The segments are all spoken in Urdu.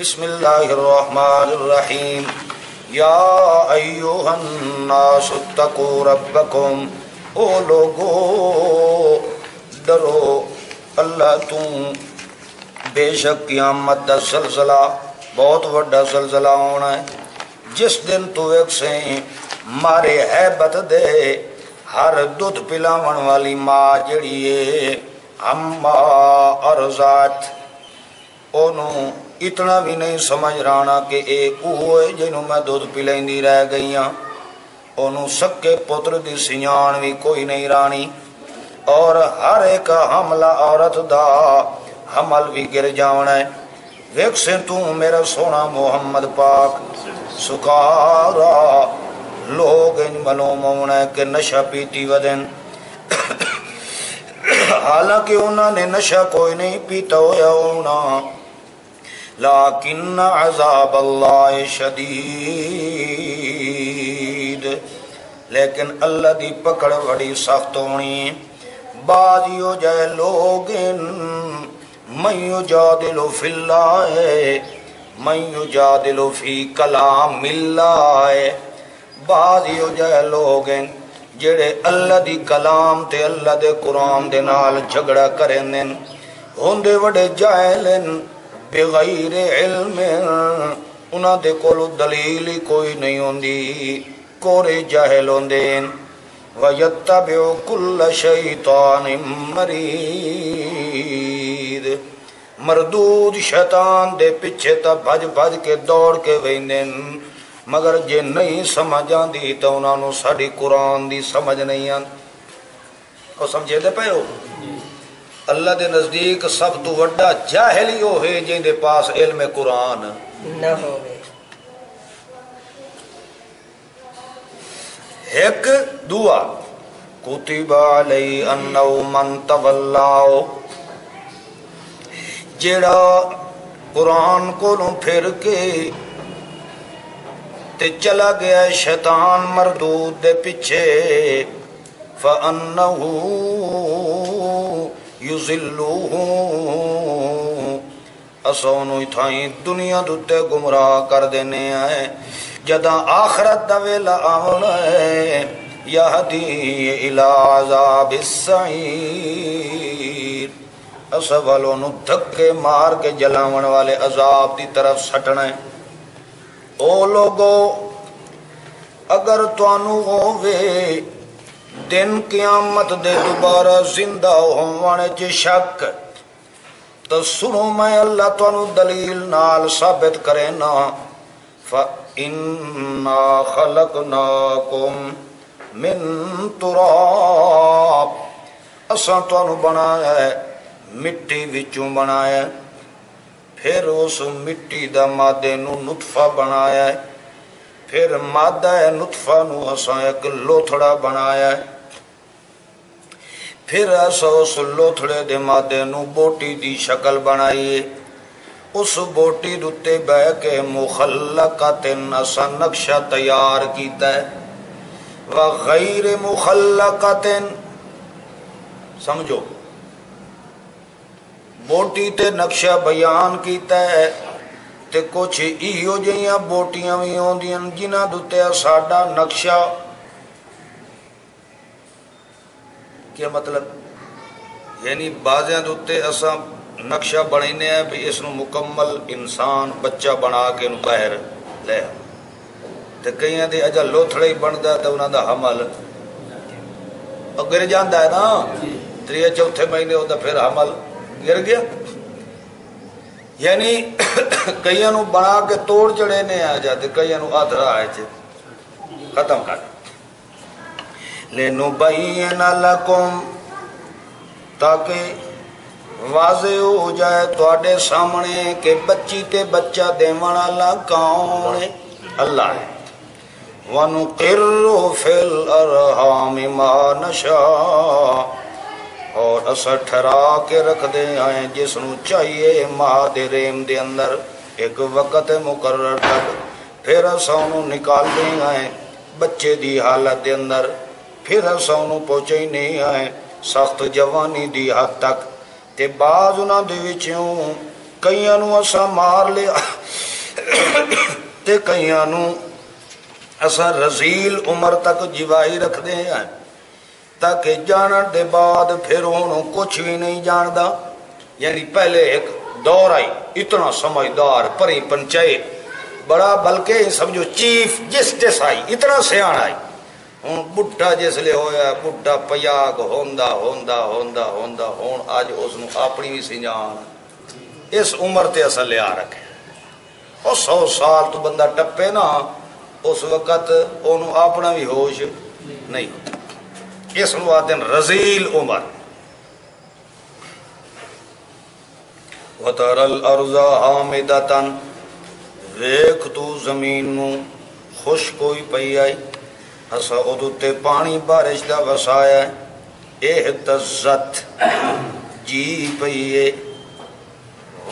بسم اللہ الرحمن الرحیم۔ یا ایوہ الناس اتقوا ربکم۔ او لوگو، ڈرو۔ اللہ تم بے شک قیامت دا سلسلہ، بہت وڈا سلسلہ ہونا ہے۔ جس دن تو ایک سے مارے حیبت دے، ہر دودھ پلاون والی ماں جڑی ہے۔ اما ارزات انہوں اتنا بھی نہیں سمجھ رہا کہ اے اوہ جنہوں میں دودھ پلائندی رہ گئی ہاں انہوں سکے پتر دی سیان بھی کوئی نہیں رانی اور ہر ایک حملہ عورت دا حمل بھی گر جاونا ہے ویک سے تو میرا سونا محمد پاک سکارا لوگ ان ملوم ہونا ہے کہ نشہ پیتی ودن حالانکہ انہوں نے نشہ کوئی نہیں پیتا ہویا ہونا لیکن عذاب اللہ شدید لیکن اللہ دی پکڑ بڑی سخت ہونی بعضی ہو جائے لوگ من یجادلو فی اللہ، من یجادلو فی کلام اللہ بعضی ہو جائے لوگ جڑے اللہ دی کلام تے اللہ دے قرآن دے نال جھگڑا کریں دن ہوندے وڈے جائلن بغیر علم، انہاں دے کولو دلیل کوئی نہیں ہوندی، کورے جاہل ہوندے وَيَتَّبِعُ كُلَّ شَيْطَانٍ مَرِيدٍ۔ مردود شیطان دے پچھے تا بھج بھج کے دوڑ کے ویندن مگر جے نہیں سمجھ آندی تو انہاں نو ساڑی قرآن دی سمجھ نہیں آن اور سمجھے دے پہو اللہ دے نزدیک سب تو وڈا جاہلی ہو ہے جن دے پاس علم قرآن۔ نہ ہوئے۔ ایک دعا کتب علی انہو من تولاؤ جیڑا قرآن کو پھر کے تے چلا گیا شیطان مردود دے پچھے فَأَنَّهُ يُزِلُّهُ اسونو تھائیں دنیا دوتے گمراہ کر دینے آئے۔ جدا آخرت دا ویلا آونا ہے یہدی الى عذاب السعیر۔ اسوالو نو دھکے مار کے جلاون والے عذاب دی طرف سٹنا ہے او لوگو، اگر توانو ہووے دن قیامت دے دوبارہ زندہ ہونے چ شک تو سنو میں اللہ توانو دلیل نال ثابت کرے نا فَإِنَّا خَلَقْنَاكُمْ مِن تُرَاب اساں توانو بنایا ہے مٹی وچوں بنایا ہے پھر اس مٹی دا مادے نو نطفہ بنایا ہے پھر مادہ نطفہ نو اساں ایک لوتھڑا بنایا ہے۔ پھر ایسا اس لوتھڑے دے مادے نو بوٹی دی شکل بنائیے اس بوٹی دوتے بے کے مخلقاتن اسا نقشہ تیار کیتا ہے۔ وغیر مخلقاتن سمجھو۔ بوٹی تے نقشہ بیان کیتا ہے۔ تے کچھ ایو جیاں بوٹیاں بھی ہوندیاں جنہ دوتے ساڈا نقشہ کیا مطلب یعنی بازیاں دوتے اساں نقشہ بنینے ہیں بھی اس نو مکمل انسان بچہ بنا کے نو باہر لے تے کئیاں دے اجا لوتھڑے ہی بندا تے انہاں دا حمل گر جاندا ہے نا تریے چوتھے مہینے ہوتا پھر حمل گر گیا یعنی کئیاں نو بنا کے توڑ چڑے نے آ جاتے کئیاں نو آدھ رہا ہے ختم۔ کر لِنُبَيِّنَ لَكُمْ تاکہ واضح ہو جائے تواڈے سامنے کہ بچی تے بچہ دیون والا کون ہے؟ اللہ ہے۔ وَنُقِرُّ فِي الْأَرْحَامِ مَا نَشَاءُ۔ اور اسا ٹھرا کے رکھ دے آئیں جس نو چاہیے ماہ ریم دے اندر ایک وقت مقرر تک پھر اسا انہوں نکال دیں آئیں بچے دی حالت دے اندر پھر اسا پہنچے ہی نہیں آئیں سخت جوانی دی حد تک تے بعض انہاں دے وچوں کئیاں نو مار لیا تے کئیاں نو اسا رزیل عمر تک جیوائی رکھ دے ہیں تاکہ جانن دے بعد پھر انہوں کچھ بھی نہیں جاندا یعنی پہلے ایک دور آئی اتنا سمجھدار پری پنچائے بڑا بلکہ سمجھو چیف جس جس آئی اتنا سیاح آئی ہوں بڈھا جس لیے ہویا بڈھا پیاگ ہوندا ہوندا ہوندا ہوندا ہون آج اس نو اپنی بھی سنجان اس عمر تے اصل لیا رکھے اور سو سال تو بندہ ٹپے نا اس وقت انہوں اپنا بھی ہوش نہیں ہوتا اس نو آتے ہیں رزیل عمر۔ وَتَرَ الْأَرْضَ حَامِدَةً۔ ویکھ تو زمین نو خوش کوئی پئی آئی۔ اسا ادوتے پانی بارش دا وسایا ہے احتزت جی پئیے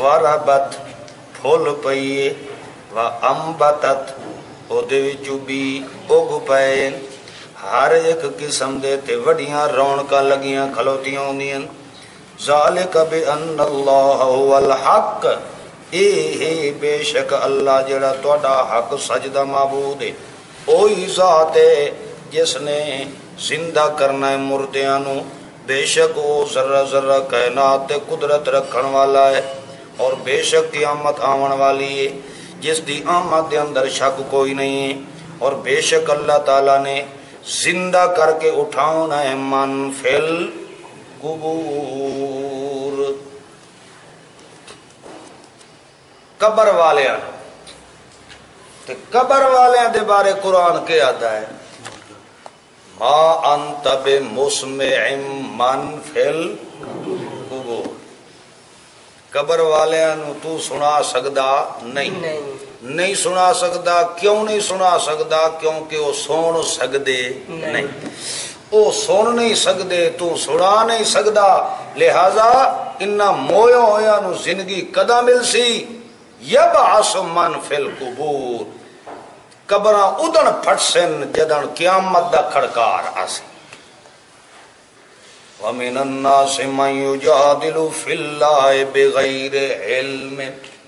وربت پھول پئیے و امبتت او دے وچوں بھی اگ پئے۔ ہر ایک قسم دے تے وڈیاں رونقاں لگیاں کھلوتیاں ہوندیاں ذالک بان اللہ هو الحق۔ اے ہے بے شک اللہ جڑا تہاڈا حق سجدہ معبود ہے۔ وہی ذات ہے جس نے زندہ کرنا ہے مردیاں نو۔ بے شک وہ ذرہ ذرہ کائنات تے قدرت رکھن والا ہے۔ اور بے شک قیامت آون والی ہے۔ جس دی آمد دے اندر شک کوئی نہیں ہے۔ اور بے شک اللہ تعالی نے زندہ کر کے اٹھاؤنا ہے من فل قبور۔ قبر والے تے قبر والے دے بارے قرآن کے آتا ہے؟ ما انت بے بمسمع من فل قبور۔ قبر والے نو تو سنا سکدا نہیں نہیں سنا سکدا کیوں نہیں سنا سکدا کیونکہ وہ سن سکدے نہیں وہ سن نہیں سکدے تو سنا نہیں سکدا لہذا انہاں مویا ہویا نو زندگی کدا مل سی یبعث من فی القبور قبراں ادن پھٹ سن جدن قیامت دا کھڑکار آسی ومن الناس من یجادل فی اللہ بغیر علم.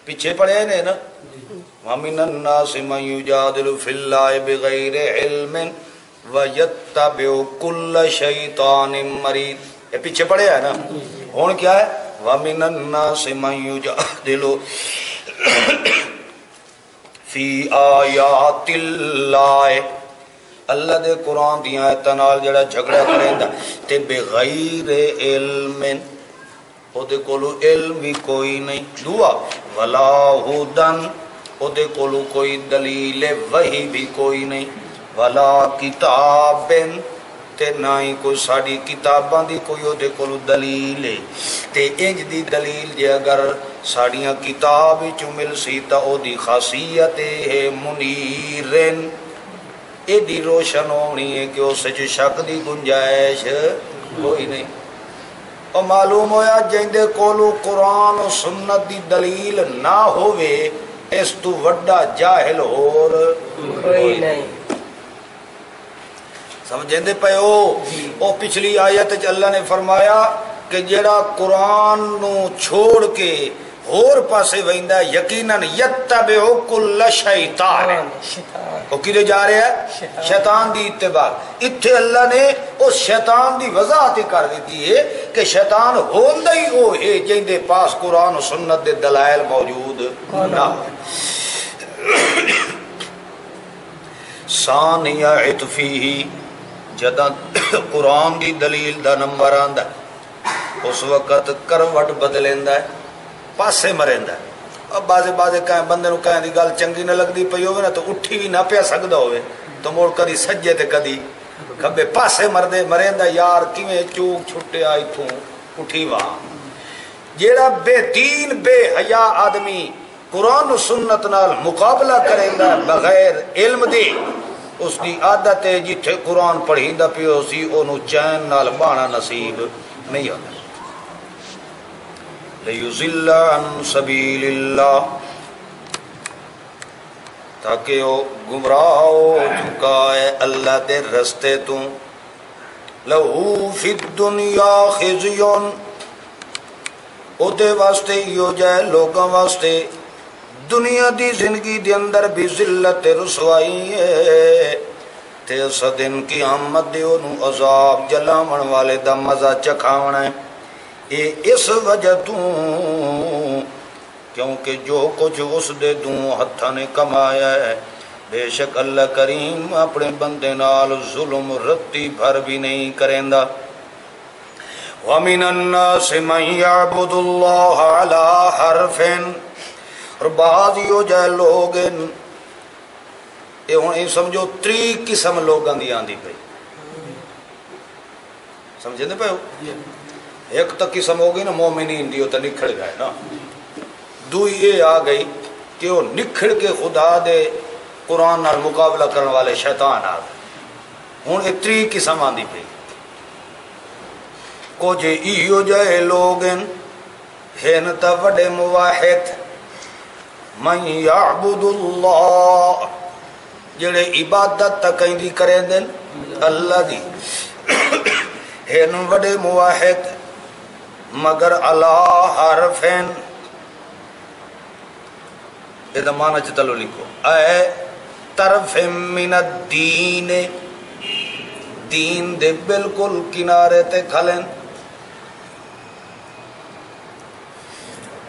پیچھے پڑے نے نا؟ ومن الناس من یجادل فی اللہ بغیر علم ویتبع کل شیطان مرید یہ پیچھے پڑے ہے نا؟ ہون کیا ہے؟ ومن الناس من یجادل فی آیات اللہ اللہ دے قرآن دیا آیتاں نال جڑا جھگڑا کریندا تے بغیر علم او دے کولو علم بھی کوئی نہیں۔ دعا، ولا ہدن او دے کولو کوئی دلیل وحی بھی کوئی نہیں۔ ولا کتابن، تے نہ ہی کوئی ساڈی کتاباں دی کوئی او دے کولو دلیل۔ ہے تے انج دی دلیل جے اگر ساڈیاں کتاب وچوں مل سی تا او دی خاصیت ہے منیرن۔ ایڈی روشن ہونی ہے کہ اس شک دی گنجائش کوئی نہیں اور معلوم ہویا جیندے کولو قرآن و سنت دی دلیل نہ ہوئے اس تو وڈا جاہل اور کوئی نہیں سمجھیں دے پہ او او پچھلی آیت اللہ نے فرمایا کہ جڑا قرآن نو چھوڑ کے اور پاسے ویندا یقیناً یتبع کل شیطان وہ کدے جا رہے ہیں شیطان دی اتباع اتھے اللہ نے اس شیطان دی وضاحت کر دیتی ہے کہ شیطان ہوندا ہی او ہے جن دے پاس قرآن و سنت دے دلائل موجود نہ ثانیہ عطفی جدا قرآن دی دلیل دا نمبر آندا اس وقت کروٹ بدلیندا ہے پاسے مریندا ہے بازے بازے کہیں بندے کہیں دی گل چنگی نہ لگدی پئی ہوے نا تو اٹھی بھی نہ پیا سکدا ہوے تو موڑ کدی سجے تے کدی کبے پاسے مردے مریندا یار کیویں چوک چھٹیا ایتھوں اٹھی وا جیڑا بے دین بے حیا آدمی قرآن و سنت نال مقابلہ کریندا بغیر علم دے اس دی عادت ہے جتھے قرآن پڑھیندا پیو سی اونوں چین نال بانا نصیب نہیں ہوتا لیزل عن سبیل اللہ تاکہ او گمراہ ہو چکا ہے اللہ دے رستے تو۔ لہو فی الدنیا خزیون او دے واسطے یو جائے لوگوں واسطے۔ دنیا دی زندگی دے اندر بھی ذلت رسوائی ہے۔ تیسا دن کی آمد دیو نو عذاب جلاون والے دا مزا چکھاونا ہے۔ اے اس وجہ تو کیونکہ جو کچھ اس دے دوں ہتھا نے کمایا ہے۔ بے شک اللہ کریم اپنے بندے نال ظلم رتی بھر بھی نہیں کریں دا وَمِنَ النَّاسِ مَنْ يَعْبُدُ اللَّهَ عَلَى حَرْفٍ۔ اور بعض ہو جائے لوگ یہ ہونے یہ سمجھو تری قسم لوگوں آن دی پی سمجھے پہ ایک تو قسم ہو گئی نا، مومنین دی تو نکھڑ گئے نا۔ دوئی یہ آ گئی کہ وہ نکھڑ کے خدا دے قرآن نال مقابلہ کرنے والے شیطان آ گئے۔ ہوں یہ تری قسم آندی پی کچھ ایو جائے لوگ ہن تا وڈے مواحد۔ من یعبد اللہ، جڑے عبادت تا کہیں دی کریں دن اللہ دی۔ ہن وڈے مواحد۔ مگر اللہ حرفین یہ دا معنی چتلو لکھو اے طرف من الدین، دین دے بالکل کنارے تے کھلیں۔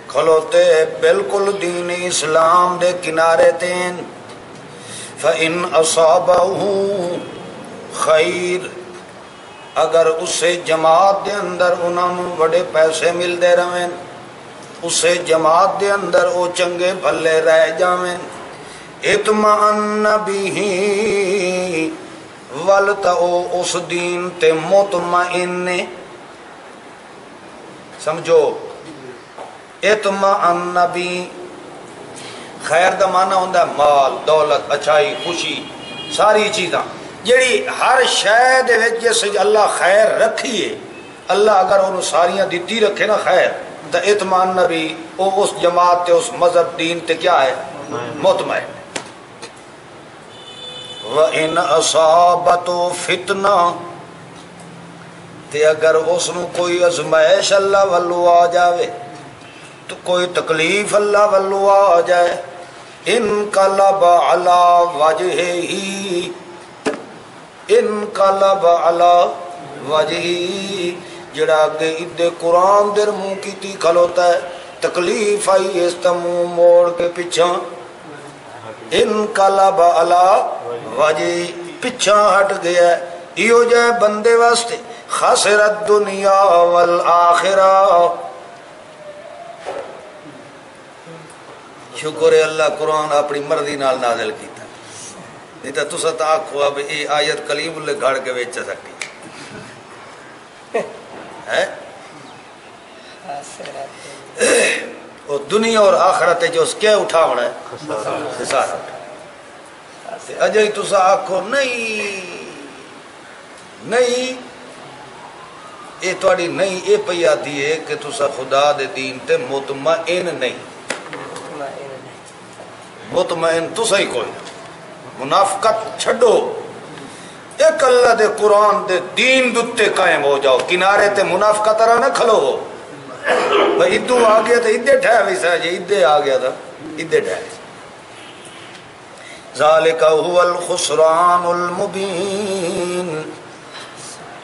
کھلوتے بالکل دین اسلام دے کنارے تین فَإِنْ أَصَابَهُ خیر اگر اسے جماعت دے اندر انہوں بڑے پیسے مل دے رہے اسے جماعت دے اندر او چنگے بھلے رہ جاویں۔ اتمعن بھی ولتا او اس دین تے مطمئن سمجھو؟ اطمئن بھی خیر دا معنی ہوندا ہے مال، دولت، اچھائی، خوشی، ساری چیزاں۔ جڑی ہر شے دے وچ جس اللہ خیر رکھی ہے اللہ اگر انہوں ساریاں دیتی رکھے نا خیر تو اطمئن بھی، او اس جماعت تے اس مذہب دین تے کیا ہے؟ مطمئن۔ وَإِنْ أَصَابَتُ فِتْنَةٌ، تے اگر اس نو کوئی ازمائش اللہ والو آ جاوے، تو کوئی تکلیف اللہ والو آ جائے۔ انقلب علی وجہ ہی انقلب علی وجہ ہی جڑا اگے ادے قرآن در منہ کیتی کھلوتا ہے، تکلیف آئی اس تمو موڑ کے پیچھا انقلب علی وجہ پیچھا ہٹ گیا ہے۔ ایو جائے بندے واسطے خسرت دنیا والآخرہ۔ شکر ہے اللہ قرآن اپنی مرضی نال نازل کیتا۔ نہیں تو تسا تا آکھو اب یہ آیت کلیم اللہ گھڑ کے ویچ سکتی ہے؟ وہ دنیا اور آخرت جو اس کے اٹھا ہونا ہے خسارت اجے تسا آکھو نہیں نہیں یہ تھوڑی نہیں یہ پی آتی ہے کہ تسا خدا دے دین تے مطمئن نہیں۔ مطمئن تو صحیح کوئی منافقت چھڑو ایک اللہ دے قرآن دے دین دتے قائم ہو جاؤ، کنارے تے منافقت رہا نہ کھلو۔ ہو بھئی ادو آ گیا تھا ادھے ٹھہ ویسا جی ادھے آ گیا تھا ادھے ٹھہ۔ ذالک هو الخسران المبین۔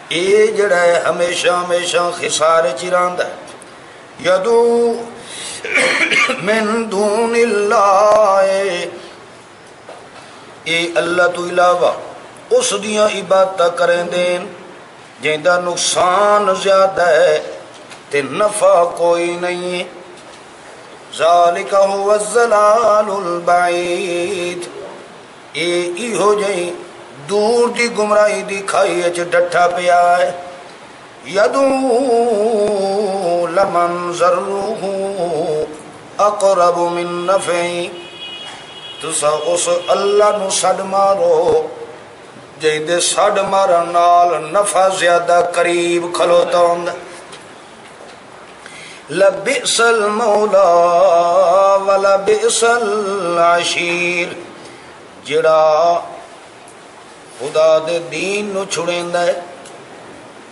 اے جڑا ہے ہمیشہ ہمیشہ خسارے چراند ہے۔ یدو من دون اللہ اے اللہ تو علاوہ اس دیاں عبادت کریں دین۔ جن نقصان زیادہ ہے تے نفع کوئی نہیں۔ ذالک هو الزلال البعید۔ اے ای ہو جائیں دور دی گمراہی دی کھائی اچ ڈٹھا پیا ہے۔ یدو لمن ذروہ اقرب من نفعی۔ تسا اس اللہ نو سڈ مارو جے سڈ مارن نال نفع زیادہ قریب کھلوتا ہوں لبئس المولا ولبئس العشیر جڑا خدا دے دین نو چھڑیندا ہے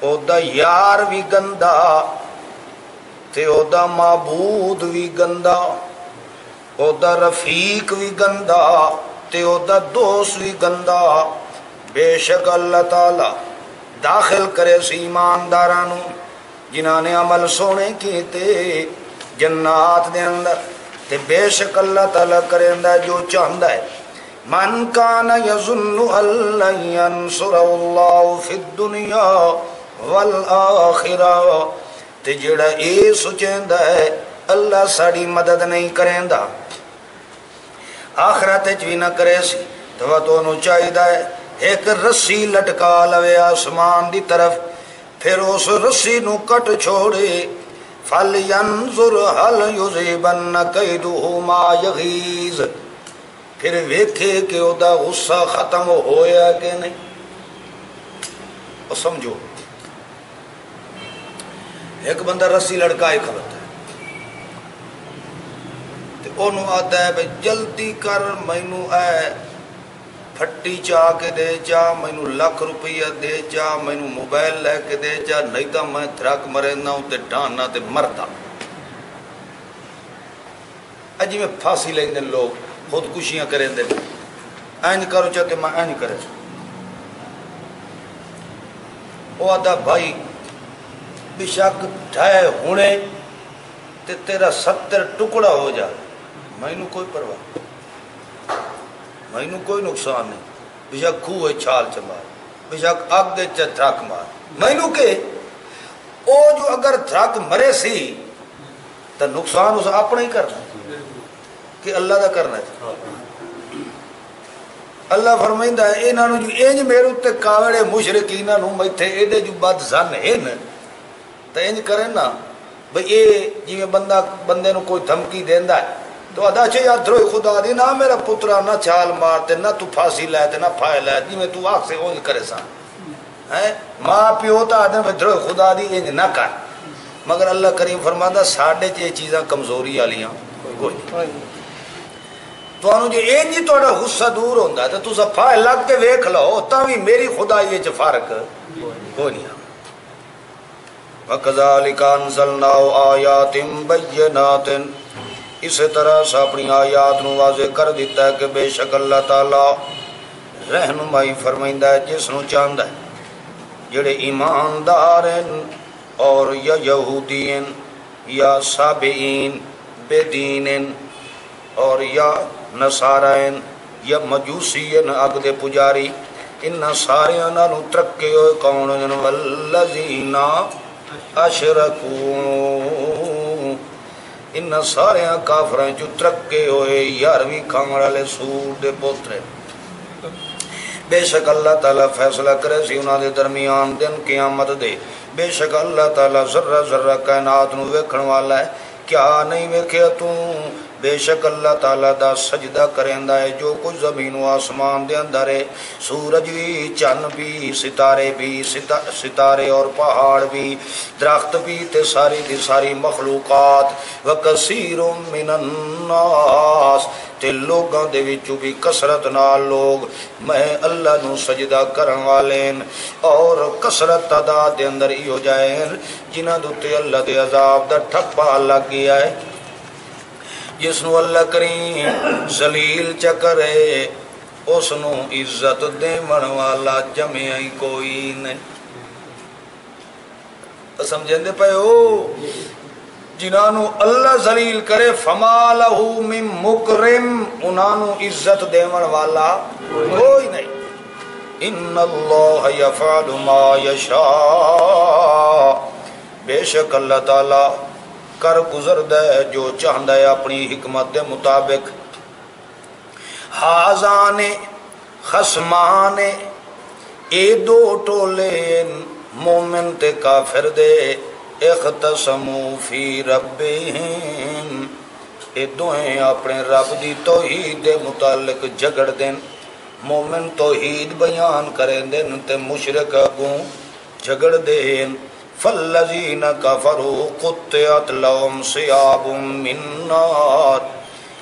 او دا یار بھی گندا تے تے او دا معبود بھی گندا او دا رفیق بھی گندا تے او دا دوست بھی گندا بے شک اللہ تعالی داخل کرے سی ایماندارانو جنہاں نے عمل سونے کیتے جنات دے اندر تے بے شک اللہ تعالی کرے اندر جو چاہندہ ہے من کان یظن اللہ ینصر اللہ فی الدنیا والآخرہ تے جڑا اے سچیندہ ہے اللہ ساڑی مدد نہیں کریندا آخرت بھی نہ کرے سی۔ تو تو انہوں چاہی ایک رسی لٹکا لوے آسمان دی طرف۔ پھر اس رسی نو کٹ چھوڑے۔ فل ینظر حل یزیبن قیدو ما یغیز پھر ویکھے کہ او دا غصہ ختم ہویا کہ نہیں۔ اور سمجھو۔ ایک بندہ رسی لڑکائے کھلتا ہے انہوں آتا ہے بھئی جلدی کر مینو اے پھٹی چاہ کے دے جا مینو لکھ روپیہ دے جا مینو موبائل لے کے دے جا نہیں تو میں تھرک مرے نہ تے ڈانا تے مرتا اجی میں پھانسی لیں دے لوگ خودکشیاں کریں دے این کرو چاہتے میں این کرے وہ آتا بھائی بشک ڈھائے ہونے تے تیرا ستر ٹکڑا مینو کوئی پرواہ مینو کوئی نقصان نہیں۔ بشک خوہ چھال چمار بشک اگ دے تھرک مار۔ مینو کہ او جو اگر تھرک مرے سی تو نقصان اس اپنا ہی کرنا کہ اللہ دا کرنا اللہ فرمائندہ ہے، انہاں نو جو انج میرے تے کاوڑے مشرکیناں نو میتھے ایڈے جو بد زن ہن، تے انج کرن نا، بھئی اے جویں بندہ، بندے نو کوئی دھمکی دیندا ہے۔ تو ادا چھے یا دروئی خدا دی نہ میرا پترا نہ چال مارتے نہ تو پھاسی لائے نہ پھائے لائے جی میں تو آگ سے اونج کرے سان ماں پیو تا آدم میں دروئی خدا دی انج نہ کر مگر اللہ کریم فرماتا ساڑھے چے چیزاں کمزوری آلیاں کوئی نہیں تو انہوں جی انجی توڑا غصہ دور ہوندہ ہے تو سا پھائے لگ کے ویکھ لو تاوی میری خدا یہ چے فارق کوئی نہیں وَكَذَلِكَ أَنزَلْنَاهُ آيَاتٍ بَيِّنَاتٍ اس طرح سے اپنی آیات نو واضح کر دیتا ہے کہ بے شک اللہ تعالی رہنمائی فرمائندہ ہے، جس نو چاہندہ ہے۔ جڑے ایماندار ہیں اور یا یہودین یا سابعین بے دین اور یا نصارین یا مجوسین اگ دے پجاری۔ ان سارے انہوں ترکے ہوئے کون؟ جن والذین اشرکون ان سارے کافر جو ترکے ہوئے یاروی کھان والے سور دے پوترے۔ بے شک اللہ تعالیٰ فیصلہ کرے سی انہوں دے درمیان دن قیامت دے۔ بے شک اللہ تعالیٰ ذرہ ذرہ کائنات نو ویکھن والا ہے۔ کیا نہیں ویکھیا توں؟ بے شک اللہ تعالیٰ دا سجدہ کریں ہے، جو کچھ زمین و آسمان دے اندر ہے، سورج بھی چن بھی، ستارے بھی ستارے اور پہاڑ بھی، درخت بھی تے ساری دی ساری مخلوقات وکثیر من الناس۔ تے لوگاں دے وچوں بھی کثرت نال لوگ میں اللہ نو سجدہ کرن والے اور کثرت تعداد دے اندر ہی ہو جائیں جنہاں دے اللہ دے عذاب دا ٹھپا لگ گیا ہے۔ جس نو اللہ کریم زلیل چکرے اس نو عزت دے من والا جمعہ کوئی نہیں سمجھیں دے پہ ہو جنانو اللہ زلیل کرے فما لہو من مکرم انانو عزت دے من والا کوئی نہیں ان اللہ یفعل ما یشاء بے شک اللہ تعالی کر گزر دے جو چاہند ہے اپنی حکمت دے مطابق۔ حازان خسمان اے دو ٹولے مومن تے کافر دے۔ اختصمو فی ربہم۔ اے دوئیں اپنے رب دی توحید دے متعلق جگڑ دیں مومن توحید بیان کریں دیں تے مشرک اگوں جگڑ دیں فالذین کفروا قطعت لهم ثياب من نار.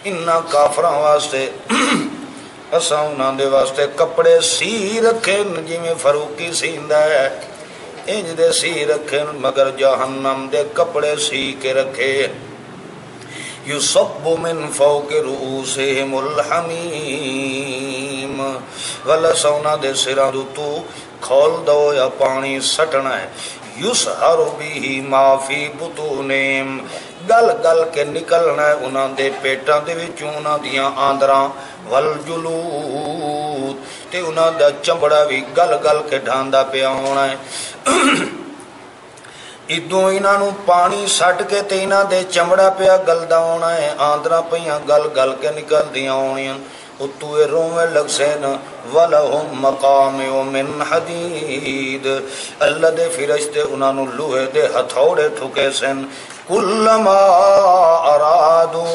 ان کافراں واسطے اساں انہاں دے واسطے کپڑے سی رکھے جویں فروکی سیندا ہے۔ انج دے سی رکھے مگر جہنم دے کپڑے سی کے رکھے یصب من فوق رؤوسهم الحمیم۔ ولا سونا دے سراں تو کھول دو یا پانی سٹنا ہے۔ یسہر بھی ما فی بطونہم گل گل کے نکلنا ہے انہاں دے پیٹاں دے وچوں انہاں دیاں آندراں والجلود تے انہاں دا چمڑا بھی گل گل کے ڈھاندا پیا ہونا ہے ادو انہاں نو پانی سٹ کے تے انہاں دے چمڑا پیا گلدا ہونا ہے آندراں پیاں گل گل کے نکل دیاں ہونیاں اتوے رومے لگ سین ولہم مقام من حدید. اللہ دے فرشتے انہاں لوہے دے ہتھوڑے ٹھکے سن. کلما ارادو.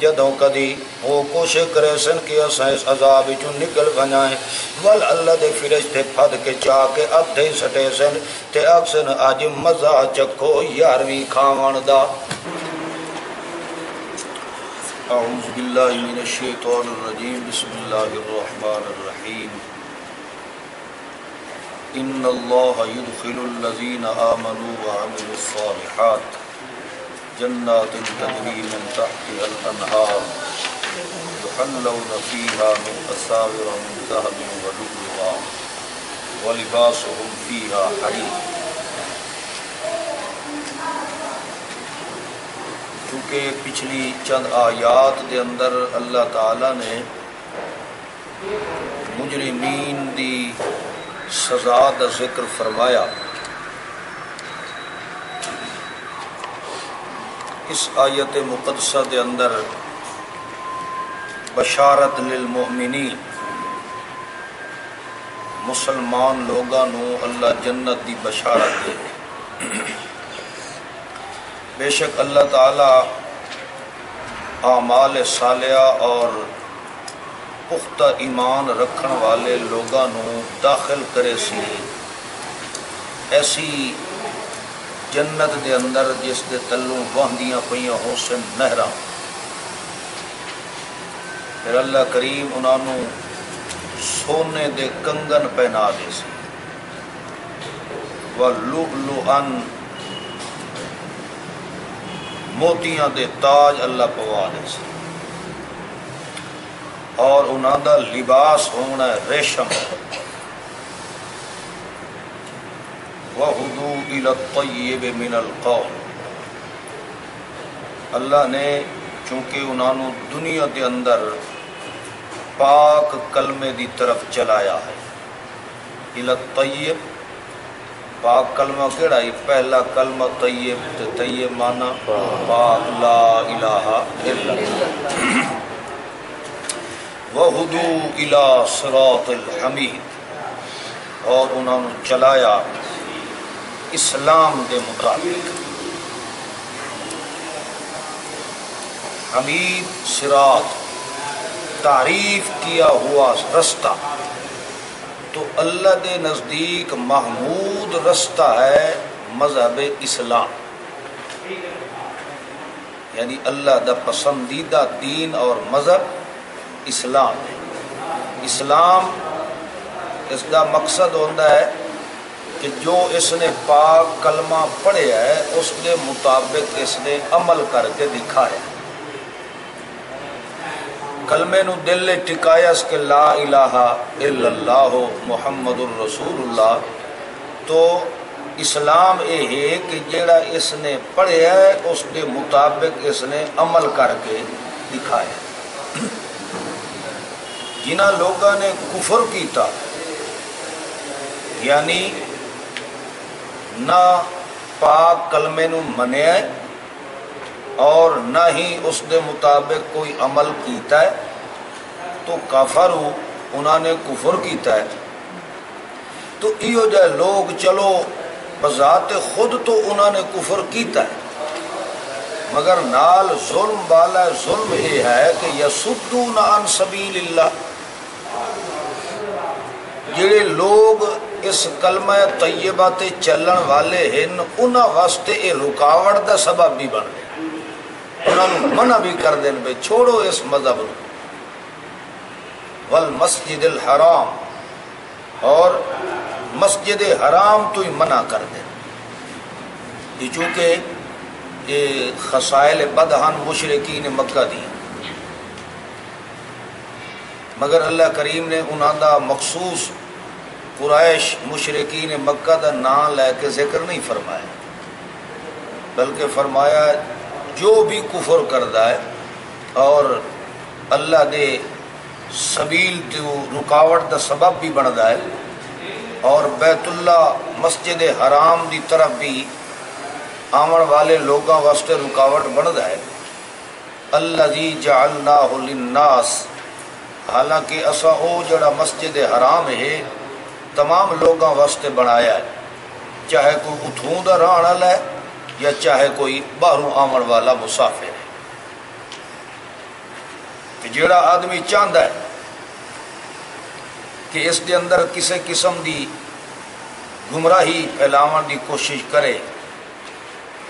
جدوں کدی وہ کوشش کرے سن کہ اساں اس عذاب وچوں نکل ونجائیں ول اللہ دے فرشتے پھد کے چا کے ادھے سٹے سن. تے اکسن اج مزہ چکھو یارویں کھاون دا۔ اعوذ باللہ من الشیطان الرجیم بسم اللہ الرحمن الرحیم ان اللہ يدخل الذین آمنوا وعملوا الصالحات جنات تجری من تحتها الانہار يحلون فيها من اساور من ذهب ولؤلؤا ولباسهم فيها حرير. چونکہ پچھلی چند آیات دے اندر اللہ تعالی نے مجرمین دی سزا دا ذکر فرمایا۔ اس آیت مقدسہ دے اندر بشارت للمؤمنین، مسلمان لوگاں نو اللہ جنت دی بشارت دے۔ بے شک اللہ تعالی اعمال صالحہ اور پختہ ایمان رکھن والے لوگاں نو داخل کرے سی۔ ایسی جنت دے اندر جس دے تلوں وہندیاں پئیاں ہو سن نہراں۔ پھر اللہ کریم انہاں نو سونے دے کنگن پہنا دے سی۔ وَلُؤْلُؤًا موتیاں دے تاج اللہ پوا دے سی اور انہاں دا لباس ہونا ہے ریشم۔ وَهُدُوا إِلَى الطَّيِّبِ مِنَ الْقَوْلِ۔ اللہ نے چونکہ انہوں دنیا دے اندر پاک کلمے دی طرف چلایا ہے۔ إِلَى الطَّيِّبِ پاک کلمہ کیڑا ہی پہلا کلمہ طیب تے طیب مانا پاک لا الہ الا اللہ۔ وہدو الى صراط الحمید۔ اور انہوں نے چلایا اسلام دے مطابق۔ حمید، صراط۔ تعریف کیا ہوا رستہ۔ تو اللہ دے نزدیک محمود رستہ ہے مذہب اسلام۔ یعنی اللہ دا پسندیدہ دین اور مذہب اسلام ہے۔ اسلام اس کا مقصد ہوتا ہے کہ جو اس نے پاک کلمہ پڑھے ہے، اس کے مطابق اس نے عمل کر کے دکھایا۔ ہے کلمے نو دل نے ٹکایا اس کے لا الہ الا اللہ محمد الرسول اللہ تو اسلام یہ ہے کہ جیڑا اس نے پڑھیا ہے، اس کے مطابق اس نے عمل کر کے دکھایا۔ جنہ لوگوں نے کفر کیتا یعنی نہ پاک کلمے نو منیا ہے اور نہ ہی اس دے مطابق کوئی عمل کیتا ہے، تو کافر ہو انہوں نے کفر کیتا ہے۔ تو ایو جائے لوگ چلو، بذات خود تو انہوں نے کفر کیتا ہے۔ مگر نال ظلم والا ظلم یہ ہے کہ یسدون عن سبیل اللہ جڑے لوگ اس کلمہ طیبہ تے چلن والے ہیں انہاں واسطے یہ رکاوٹ دا سبب بھی بن گئے انہوں منع بھی کر دین بے چھوڑو اس مذہب والمسجد الحرام۔ اور مسجد حرام تو ہی منع کر دے یہ چونکہ یہ خسائل بدہن مشرقین مکہ دی مگر اللہ کریم نے انہوں دا مخصوص قرائش مشرقین مکہ دا نام لے کے ذکر نہیں فرمایا۔ بلکہ فرمایا جو بھی کفر کردہ ہے اور اللہ دے سبیل تو رکاوٹ دا سبب بھی بنتا ہے اور بیت اللہ مسجد حرام دی طرف بھی آمن والے لوگوں واسطے رکاوٹ بنتا ہے۔ اللہ جی جعلنا للناس۔ حالانکہ اسا او جڑا مسجد حرام ہے، تمام لوگوں واسطے بنایا ہے۔ چاہے کوئی اتھوں دا رہنا ہے یا چاہے کوئی باہروں آمن والا مسافر ہے۔ کہ جڑا آدمی چاہتا ہے کہ اس دے اندر کسی قسم دی گمراہی پھیلاون دی کوشش کرے،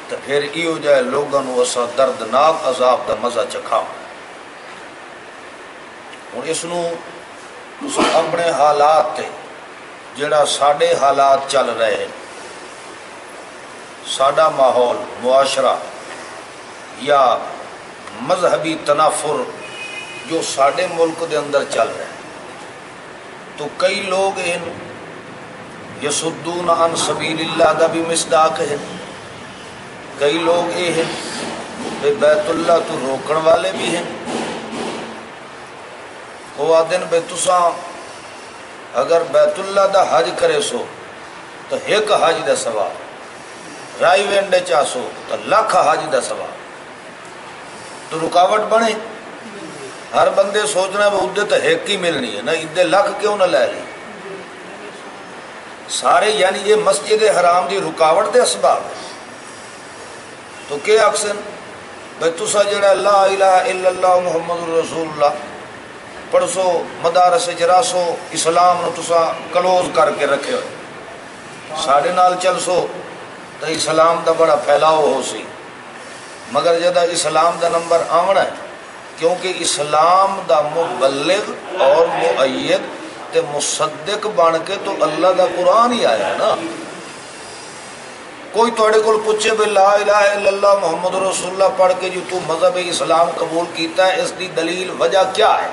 تو پھر یہ ہو جائے لوگوں اسا دردناک عذاب دا مزہ چکھاؤ ہوں اس اپنے حالات تے جڑا ساڈے حالات چل رہے ہیں ساڈا ماحول، معاشرہ یا مذہبی تنافر جو ساڈے ملک دے اندر چل رہا ہے۔ تو کئی لوگ ہیں، یسدون عن سبیل اللہ کا بھی مصداق ہے کئی لوگ یہ ہیں بیت اللہ تو روکن والے بھی ہیں۔ وہ آدن بے تسا اگر بیت اللہ دا حج کرے سو، تو ایک حج دا سواب رائی وینڈے چاہ تو لکھ حج دا سواب تو رکاوٹ بنے ہر بندے سوچنا وہ ادے تو ایک ہی ملنی ہے نہ ادے لکھ کیوں نہ لے لی سارے یعنی یہ مسجد حرام دی رکاوٹ دے اسباب ہے تو کیا اکثر بھائی تسا جڑا لا الہ الا اللہ محمد رسول اللہ پڑھسو مدارس جراسو اسلام نو تسا کلوز کر کے رکھے ہوئے ساڑھے نال چل سو تو اسلام دا بڑا پھیلاؤ ہو سی۔ مگر جدہ اسلام دا نمبر آمنا ہے، کیونکہ اسلام دا مبلغ اور معید تے مصدق بن کے تو اللہ دا قرآن ہی آیا نا۔ کوئی توڑے کو پوچھے بے لا الہ الا اللہ محمد رسول اللہ پڑھ کے جو تو مذہب اسلام قبول کیتا ہے، اس دی دلیل وجہ کیا ہے؟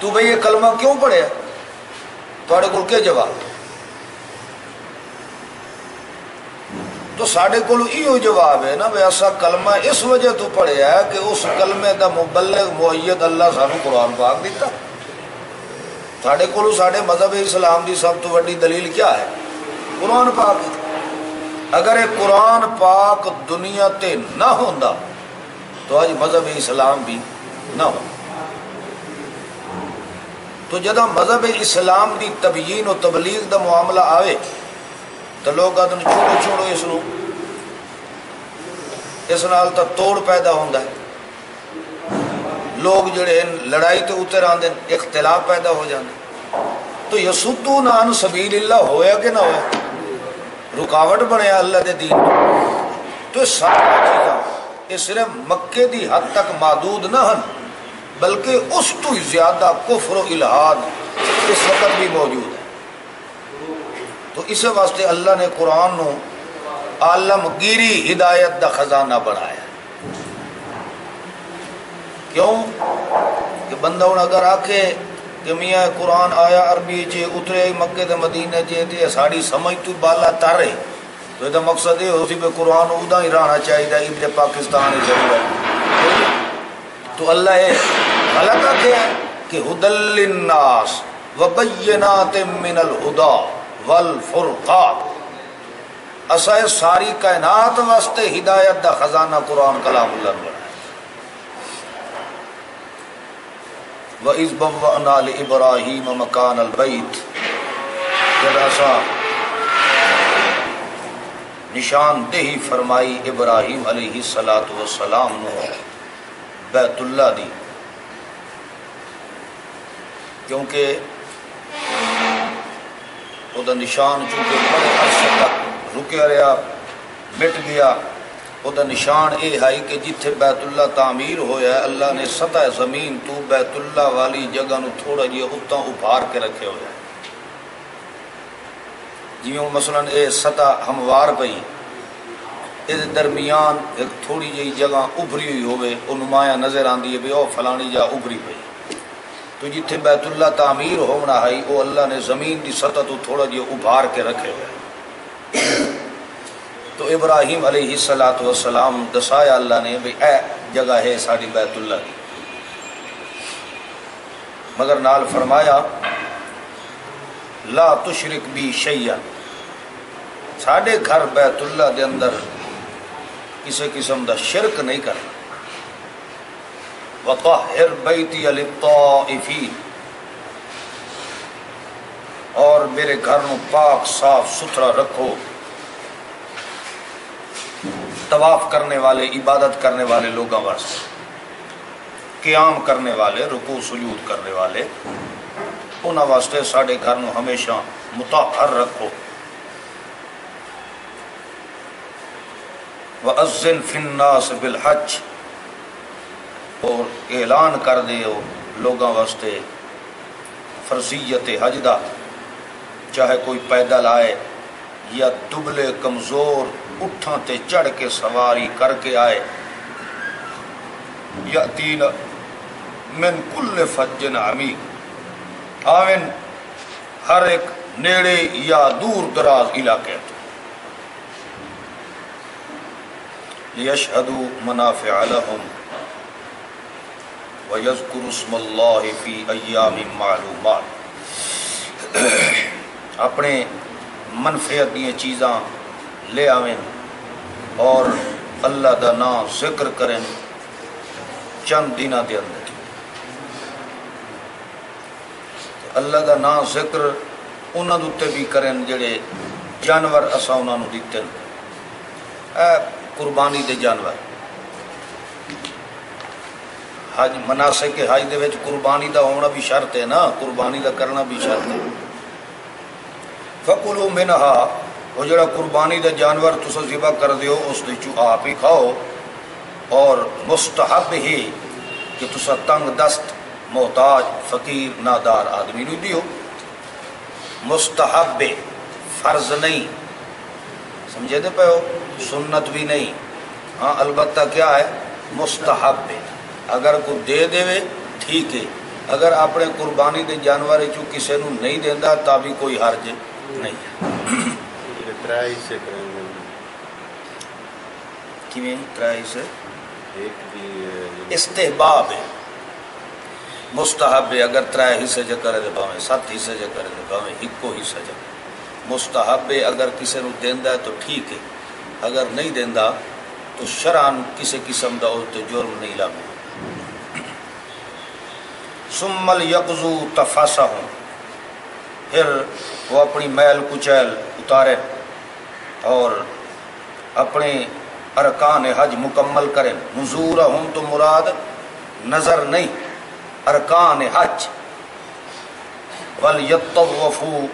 تو بھئی یہ کلمہ کیوں پڑھے؟ توڑے کو کیا جواب؟ تو ساڑھے کو ایو جواب ہے نا بے ایسا کلمہ اس وجہ تو پڑھے ہے کہ اس کلمے دا مبلغ معید اللہ سانو قرآن پاک دیتا ساڑھے کو ساڑھے مذہب اسلام دی سب تو وڈی دلیل کیا ہے؟ قرآن پاک اگر یہ قرآن پاک دنیا تے نہ ہوندا، تو آج مذہب اسلام بھی نہ ہو تو جدہ مذہب اسلام دی تبیین و تبلیغ دا معاملہ آوے تو لوگ آدھن چھوڑو چھوڑو اس نو۔ اس نال تا توڑ پیدا ہوندہ ہے۔ لوگ جڑے لڑائی تے اتر آندھن اختلاف پیدا ہو جاندے تو یسدون عن سبیل اللہ ہویا کہ نہ ہویا؟ رکاوٹ بنے اللہ دے دین تو۔ سارا چیزاں یہ صرف مکے دی حد تک محدود نہ ہن، بلکہ اس تو زیادہ کفر و الہاد اس وقت بھی موجود۔ ہے تو اس واسطے اللہ نے قرآن نو عالمگیری ہدایت دا خزانہ بنایا۔ کیوں؟ کہ بندہ ان اگر آکے کہ میاں قرآن آیا عربی چے، اترے مکے دے مدینے چے، تے ساڑی سمجھ تو بالا تارے تو یہ مقصد ہے اسی پہ قرآن ادا ہی رہنا چاہیے دا ابن پاکستان ہی ضرور تو اللہ ہے غلط کیا ہے کہ ہدل للناس وبینات من الہدا والفرقات اسا ساری کائنات واسطے ہدایت دا خزانہ قرآن کلام اللہ بڑھا وَإِذْ بَوَّأْنَا لِإِبْرَاهِيمَ مَكَانَ الْبَيْتِ جب ایسا نشان دہی فرمائی ابراہیم علیہ السلام نو بیت اللہ دی۔ کیونکہ وہ دا نشان چونکہ بڑے عرصے تک رکیا رہا مٹ گیا وہ دا نشان یہ ہے کہ جتھے بیت اللہ تعمیر ہویا ہے اللہ نے سطح زمین تو بیت اللہ والی جگہ نو تھوڑا جی اتنا ابھار کے رکھے ہویا ہے جی مثلا یہ سطح ہموار پئی یہ درمیان ایک تھوڑی جی جگہ ابری ہوئی ہوئے وہ نمایاں نظر آتی ہے بھی وہ فلانی جا ابری پئی تو جتھے بیت اللہ تعمیر ہونا ہے وہ اللہ نے زمین کی سطح تو تھوڑا جی ابھار کے رکھے ہوئے۔ تو ابراہیم علیہ السلاۃ وسلام دسایا اللہ نے بھی اے جگہ ہے ساری بیت اللہ کی مگر نال فرمایا، لا تشرک بھی شیا ساڈے گھر بیت اللہ دے اندر کسی قسم دا شرک نہیں کرنا۔ وطہر بیتی للطائفین اور میرے گھر نو پاک صاف ستھرا رکھو۔ طواف کرنے والے، عبادت کرنے والے لوگوں واسطے۔ قیام کرنے والے، رکوع، سجود کرنے والے۔ انہوں واسطے ساڈے گھر نو ہمیشہ متحر رکھو۔ وَأَذِّن فِي النَّاسِ بِالْحَجِّ۔ اور اعلان کر دے ہو لوگوں واسطے فرضیت حج دا چاہے کوئی پیدل آئے یا دبلے کمزور اٹھاں تے چڑھ کے سواری کر کے آئے۔ یا تین من کل فجن عمیق آمن ہر ایک نیڑے یا دور دراز علاقے تو۔ لیشہدو منافع لهم وَيَذْكُرُ اسْمَ اللَّهِ فِي أَيَّامٍ مَعْلُومَاتٍ۔ اپنے منفعت دیا چیزاں لے آویں اور اللہ دا نام ذکر کریں چند دنہ دے اندر۔ اللہ دا نام ذکر انہاں دوتے بھی کریں جڑے جانور اسا انہاں نو دیتے اے قربانی دے جانور۔ حج مناسک کے حج دے وچ قربانی دا ہونا بھی شرط ہے نا، قربانی دا کرنا بھی شرط ہے۔ فکلو منہا، وہ جڑا قربانی دا جانور تسا ذبح کر دیو، اس دے چو آپ ہی کھاؤ۔ اور مستحب ہی کہ تسا تنگ دست، محتاج، فقیر، نادار آدمی نو دیو۔ مستحب، فرض نہیں۔ سمجھے دے پہ ہو؟ سنت بھی نہیں۔ ہاں البتہ کیا ہے؟ مستحب۔ اگر کو دے دے وے ٹھیک ہے۔ اگر اپنے قربانی دے جانور چو کسے نو نہیں دیندا تا بھی کوئی حرج نہیں۔ ہے ترائی سے کریں گے۔ کیویں ترائی سے ایک بھی استحباب ہے۔ مستحب ہے اگر ترائے حصے جا کرے دے باویں سات حصے جا کرے دے باویں ہکو حصہ جا مستحب ہے اگر کسے نو دیندا ہے تو ٹھیک ہے۔ اگر نہیں دیندا تو شرعن کسی قسم دا تو جرم نہیں لاگو سمل یقزو تفاسا ہوں پھر وہ اپنی میل کچیل اتارے اور اپنے ارکان حج مکمل کریں نزور ہوں تو مراد نظر نہیں، ارکان حج۔ ولیطوفو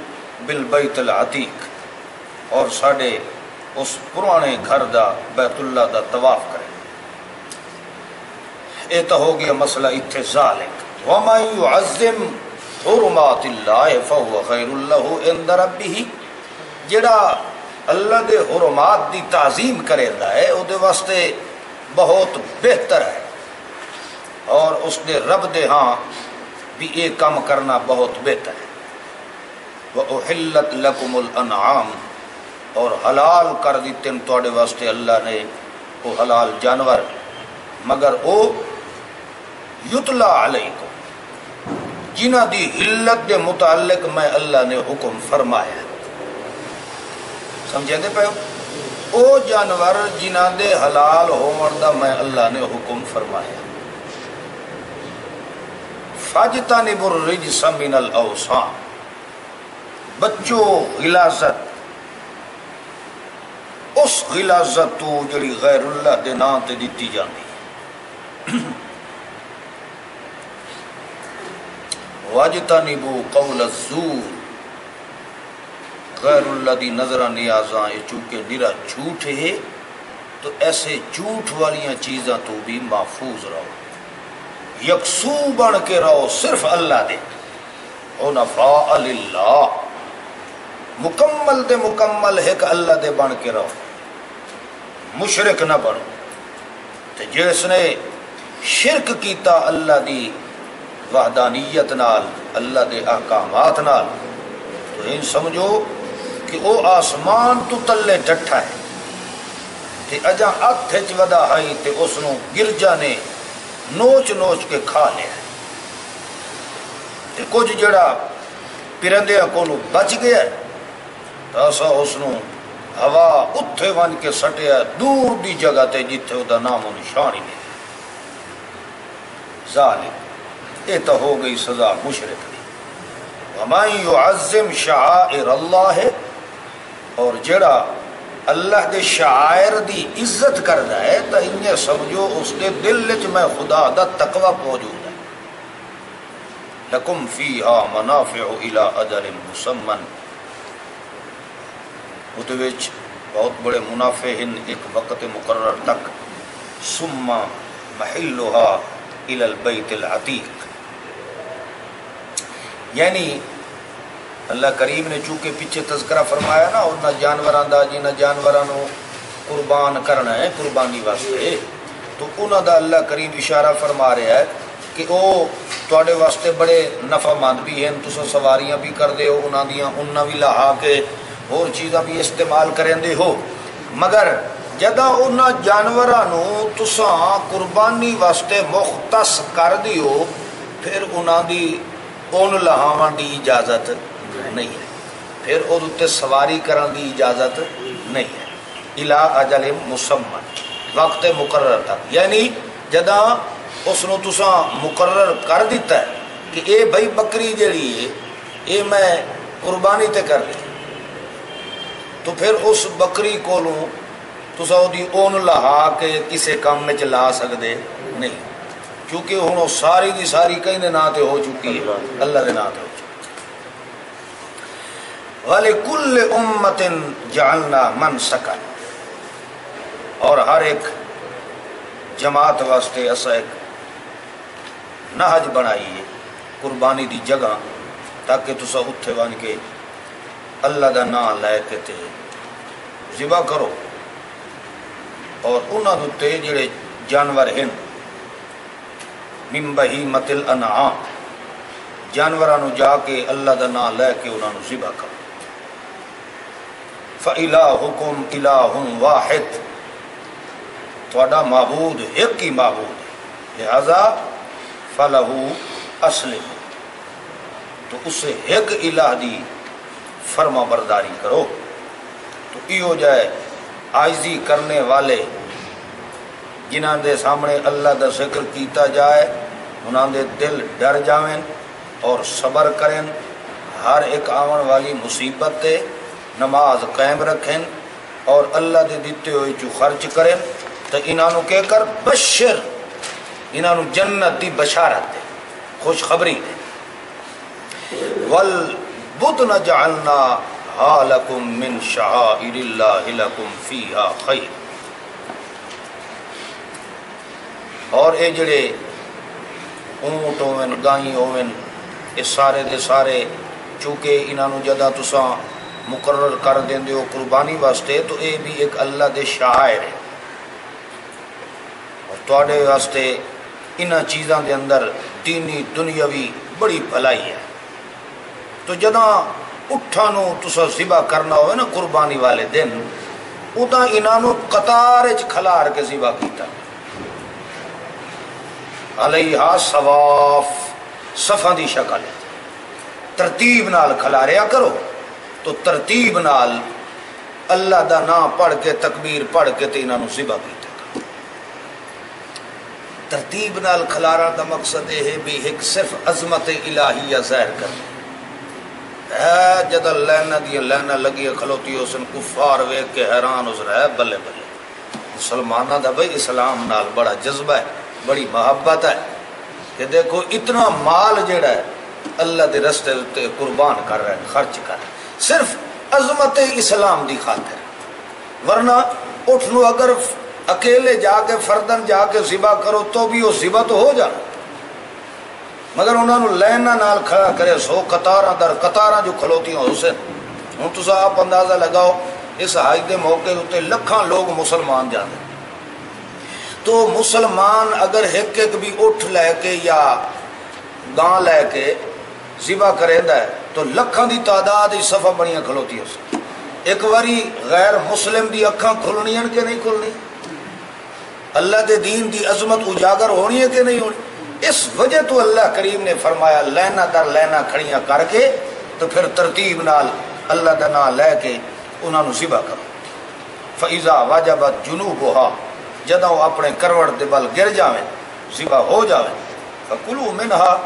بالبیت العتیق اور ساڑھے اس پرانے گھر دا بیت اللہ دا طواف کرے۔ اے تو ہو گیا مسئلہ اتھے ذالک وَمَن يُعَزِّمْ حُرُمَاتِ اللَّهِ فَهُوَ خَيْرُ اللَّهُ عِنْدَ رَبِّهِ۔ جڑا اللہ دے حرمات دی تعظیم کرے دا ہے، او دے واسطے بہت بہتر ہے۔ اور اس دے رب دے ہاں بھی ایک کام کرنا بہت بہتر ہے۔ وَأُحِلَّتْ لَكُمُ الْأَنْعَامُ۔ اور حلال کر دیتے ہیں توڑے واسطے اللہ نے وہ حلال جانور۔ مگر او یتلا علیکم۔ جنہ دی حلت دے متعلق میں اللہ نے حکم فرمایا سمجھے دے پہ او جانور جنہ دے حلال ہو مردہ میں اللہ نے حکم فرمایا فاجتانب الرجس من الاوسان بچوں، غلازت۔ اس غلازت تو جڑی غیر اللہ دے نام تے دیتی جاندی۔ واجتانبو قول الزور. غیر اللہ دی نظرہ نیازاں، یہ چونکہ نرا جھوٹ ہے، تو ایسے جھوٹ والیاں چیزاں تو بھی محفوظ رہو۔ یکسو بن کے رہو صرف اللہ دے۔ حنفاء للہ۔ مکمل دے مکمل ایک اللہ دے بن کے رہو۔ مشرک نہ بنو۔ تے جس نے شرک کیتا اللہ دی وحدانیت نال اللہ دے احکامات نال۔ تو ان سمجھو کہ او آسمان تو تلے ڈٹھا ہے۔ تے اجا ہاتھ وچ ودا ہائی تے اس نو گرجا نے نوچ نوچ کے کھا لیا تے کچھ جڑا پرندیاں کولو بچ گیا ہے، تو اسا اس نو ہوا اتھے ون کے سٹیا دور دی جگہ تے جتھے او دا نام و نشان ہی نہیں ظالم۔ یہ تو ہو گئی سزا مشرک دی وَمَن يُعَزِّمْ شَعَائِرَ اللَّهِ، اور جڑا اللہ دے شاعر دی عزت کردا ہے، تو انہیں سمجھو اس دے دل وچ میں خدا دا تقوی موجود ہے۔ لکم فیہا منافع الى اجل مسمن وہ وچ بہت بڑے منافع ہیں ایک وقت مقرر تک۔ ثم محلها الى البیت العتیق یعنی اللہ کریم نے چونکہ پیچھے تذکرہ فرمایا نا، اور نہ جانوراں دا جی نہ جانوراں نو قربان کرنا ہے، قربانی واسطے۔ تو انہاں دا اللہ کریم اشارہ فرما رہا ہے کہ او تواڈے واسطے بڑے نفع مند بھی ہیں، تساں سواریاں بھی کر دے ہو، انہاں دیاں انہاں بھی لہا کے اور چیزاں بھی استعمال کریں دے ہو۔ مگر جدا انہاں جانوراں نو تساں قربانی واسطے مختص کر دیو، پھر انہاں دی اون لہاون دی اجازت نہیں ہے پھر اور اتنے سواری کرن دی اجازت نہیں ہے الا اجل مسمن وقت مقرر تک یعنی جدا اس تساں مقرر کر دیتا ہے کہ اے بھائی بکری جڑی ہے اے میں قربانی تے کر دی تو پھر اس بکری کولوں تساں دی اون لہا کے کسے کام میں چلا سکدے نہیں کیونکہ ہن وہ ساری دی ساری کہیں دے نا تے ہو چکی ہے۔ اللہ دے نا تے ہو چکی وَلِكُلِّ أُمَّةٍ جَعَلْنَا مَنْسَكًا۔ اور ہر ایک جماعت واسطے اسا ایک نہج بنائی ہے قربانی دی جگہ تاکہ تسا اتھے بن کے اللہ دا نام لے کے تے ذبح کرو۔ اور انہاں دے تے جڑے جانور ہیں من بہیمت الانعام۔ جانوراں نو جا کے اللہ دا نام لے کے انہاں نو ذبح کرو فَإِلَاهُكُمْ إِلَاهٌ وَاحِدٌ۔ تھوڑا معبود ایک ہی معبود ہے۔ لہذا فَلَهُ أَسْلِمُ۔ تو اسے ایک الہ دی فرما برداری کرو۔ تو ای ہو جائے آجزی کرنے والے جنہاں دے سامنے اللہ دا ذکر کیتا جائے انہاں دے دل ڈر جاویں اور صبر کریں ہر ایک آون والی مصیبت تے نماز قائم رکھیں اور اللہ دے دیتے ہوئے جو خرچ کریں تو انہاں نو کہہ کر بشر، انہاں نو جنت دی بشارت دے، خوشخبری دے۔ والبدن جعلنا لکم من شعائر اللہ لکم فیہا خیر اور اے جڑے اونٹ ہوئن گائیں ہوئن یہ سارے دے سارے چونکہ انہاں نو جدا تساں مقرر کر دیں ہو قربانی واسطے تو اے بھی ایک اللہ دے شاعر ہے اور تواڈے واسطے انہاں چیزاں دے اندر دینی دنیاوی بڑی بھلائی ہے تو جداں اٹھا نو تسا ذبح کرنا ہوئے نا قربانی والے دن ادا انہاں قطار وچ کھلار کے ذبح کیتا علیہا صواف، صفاں دی شکل۔ ہے ترتیب نال کھلاریا کرو، تو ترتیب نال اللہ دا نام پڑھ کے، تکبیر پڑھ کے تے انہاں نو ذبح کیتا۔ ترتیب نال کھلارا دا مقصد یہ ہے بھی ایک صرف عظمت الہیہ ظاہر کرنا۔ ہے جد لینا دی لینا لگی کھلوتی اسن کفار ویک کے حیران اس رہے بلے بلے۔ مسلمانہ دا بھئی اسلام نال بڑا جذبہ ہے۔ بڑی محبت ہے کہ دیکھو اتنا مال جڑا ہے، اللہ دے رستے تے قربان کر رہے ہیں خرچ کر رہے ہیں صرف عظمت اسلام دی خاطر۔ ورنہ اٹھنو اگر اکیلے جا کے، فردن جا کے ذبح کرو تو بھی وہ ذبح تو ہو جانا۔ مگر انہوں نے لینا نال کھڑا کرے، سو قطاراں در قطاراں جو کھلوتی ہیں حسین ہوں تو آپ اندازہ لگاؤ، اس حج کے موقع اتنے لکھاں لوگ مسلمان جانے تو مسلمان اگر ایک ایک بھی اٹھ لے کے یا گاں لے کے ذبح کرے ہے، تو لکھاں دی تعداد ہی صفحہ بڑیاں کھلوتی اس ایک واری غیر مسلم دی اکھاں کھلنی کہ نہیں کھلنی؟ اللہ دے دین دی عظمت اجاگر ہونی ہے کہ نہیں ہونی؟ اس وجہ تو اللہ کریم نے فرمایا، لینا در لینا کھڑیاں کر کے تو پھر ترتیب نال اللہ دا نام لے کے انہوں نے ذبح کرو۔ فیضا واجبت جنوب ہوا جدو اپنے کروڑ دے بل گر جاویں ذبح ہو جاویں فکلو منہا،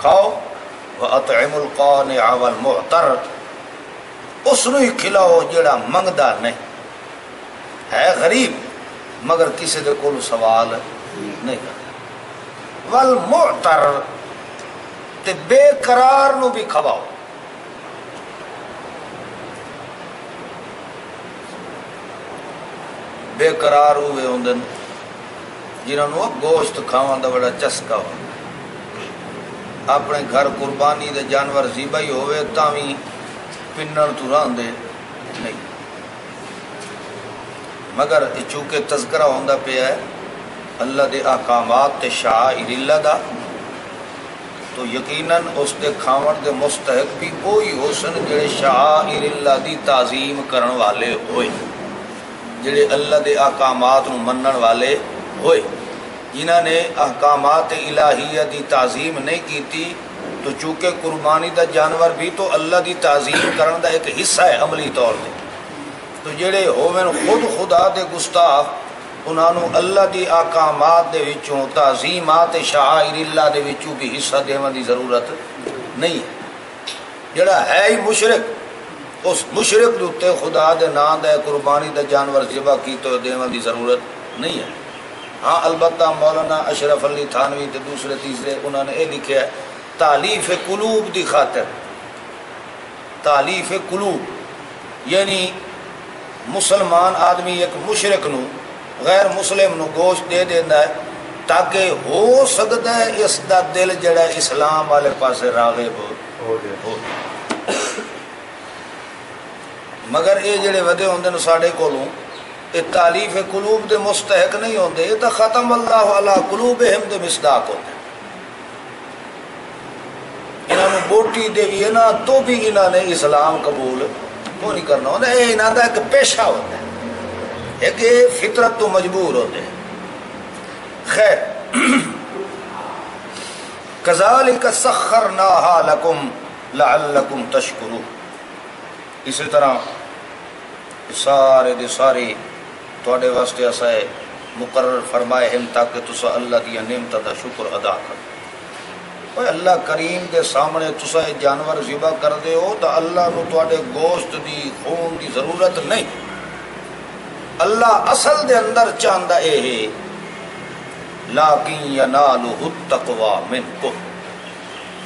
کھاؤ، وَأَطْعِمُ الْقَانِعَ وَالْمُعْتَرَ اس نو ہی کھلاؤ جڑا منگدا نہیں۔ ہے غریب، مگر کسی دے کول سوال نہیں۔ کرتا والمعتر تے بے قرار نو بھی کھواؤ۔ بے قرار ہوئے ہوندن۔ جنہوں نے گوشت کھاواں دا بڑا چسکا ہو۔ اپنے گھر قربانی دے جانور زیبائی ہوئے تاوی پنن تو راندے نہیں۔ مگر چونکہ تذکرہ ہوندا پیا ہے، اللہ دے احکامات تے شاعر اللہ دا، تو یقیناً اس دے کھاون دے مستحق بھی کوئی ہو سن جڑے شاعر اللہ دی تعظیم کرن والے ہوئے۔ جڑے اللہ دے احکامات نو منن والے ہوئے۔ جنہاں نے احکامات الہیہ دی تعظیم نہیں کیتی، تو چونکہ قربانی دا جانور بھی تو اللہ دی تعظیم کرن دا ایک حصہ ہے عملی طور پہ تو جڑے ہوویں خود خدا دے گستاخ، انہاں نو اللہ دی احکامات دے وچوں، تعظیمات شعائر اللہ دے وچوں بھی حصہ دیون دی ضرورت نہیں ہے۔ جڑا ہے ہی مشرک اس مشرک دوتے خدا دے نام دے قربانی دے جانور ذبح کی تو دیون دی ضرورت نہیں ہے۔ ہاں البتہ مولانا اشرف علی تھانوی تے دوسرے تیسرے انہوں نے یہ لکھا ہے تعلیف قلوب دی خاطر۔ تعلیف قلوب یعنی مسلمان آدمی ایک مشرق نو غیر مسلم نو گوشت دے دینا ہے تاکہ ہو سکتا ہے اس دا دل جڑا اسلام والے پاسے راغب ہو۔ ہو۔ مگر یہ جڑے ودے ہوندے نے ساڈے کولوں یہ تعلیف قلوب دے مستحق نہیں ہوندے یہ تو ختم اللہ علی قلوبہم دے مصداق ہوندے۔ انہوں نے بوٹی دے بھی نا تو بھی انہوں نے اسلام قبول کو نہیں کرنا ہوتا یہ انہوں کا ایک پیشہ ہوتا ہے ایک فطرت تو مجبور ہوتے ہیں خیر، کذالک سخرناها لکم لعلکم تشکرو اسی طرح سارے دے سارے تواڈے واسطے اسا مقرر فرمائے ہم تاکہ تسا اللہ دی نعمت دا شکر ادا کرو۔ اوے اللہ کریم دے سامنے تسا یہ جانور ذبح کر دے ہو تو اللہ نو تواڈے گوشت دی، خون دی ضرورت نہیں۔ اللہ اصل دے اندر چاہندا اے ہے، لاکن ینالہ التقوی منکم۔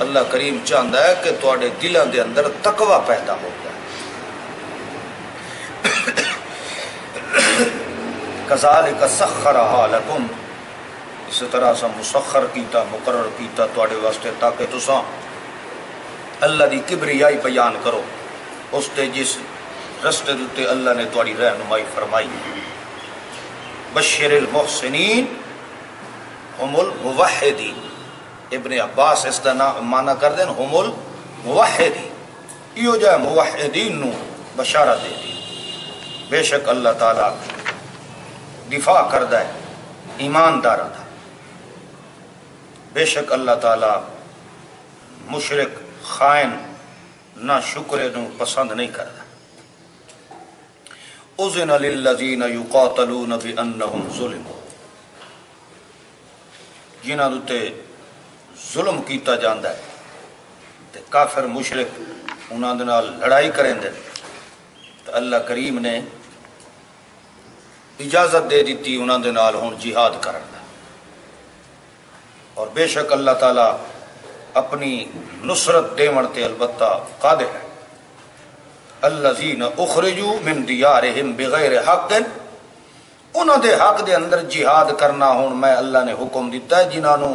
اللہ کریم چاہندا ہے کہ تواڈے دلاں دے اندر تقوی پیدا ہو۔ جائے کذالک سخرها لکم۔ اسی طرح سا مسخر کیتا، مقرر کیتا تواڈے واسطے، تاکہ تساں اللہ دی کبریائی بیان کرو۔ اس تے جس رستے تے اللہ نے تواڈی رہنمائی فرمائی۔ بشر المحسنین هم الموحدین۔ ابن عباس اس دا نام معنی کر دین هم الموحدین۔ ایو جا موحدین نو بشارت دے دی۔ بے شک اللہ تعالی دفاع کردہ ہے، ایماندار تھا۔ بے شک اللہ تعالی مشرق، خائن، نہ شکر نو پسند نہیں کرتا اذن للذین یقاتلون بانہم ظلموا جنہاں تے ظلم کیتا جاندا ہے، تے کافر مشرک انہاں دے نال لڑائی کریں دے اللہ کریم نے اجازت دے دیتی انہاں دے نال ہن جہاد کرن دا۔ اور بے شک اللہ تعالی اپنی نصرت دیون تے البتہ قادر ہے۔ الذین اخرجوا من دیارہم بغیر حق، انہاں دے حق دے اندر جہاد کرنا ہن میں اللہ نے حکم دیتا ہے، جنہاں نو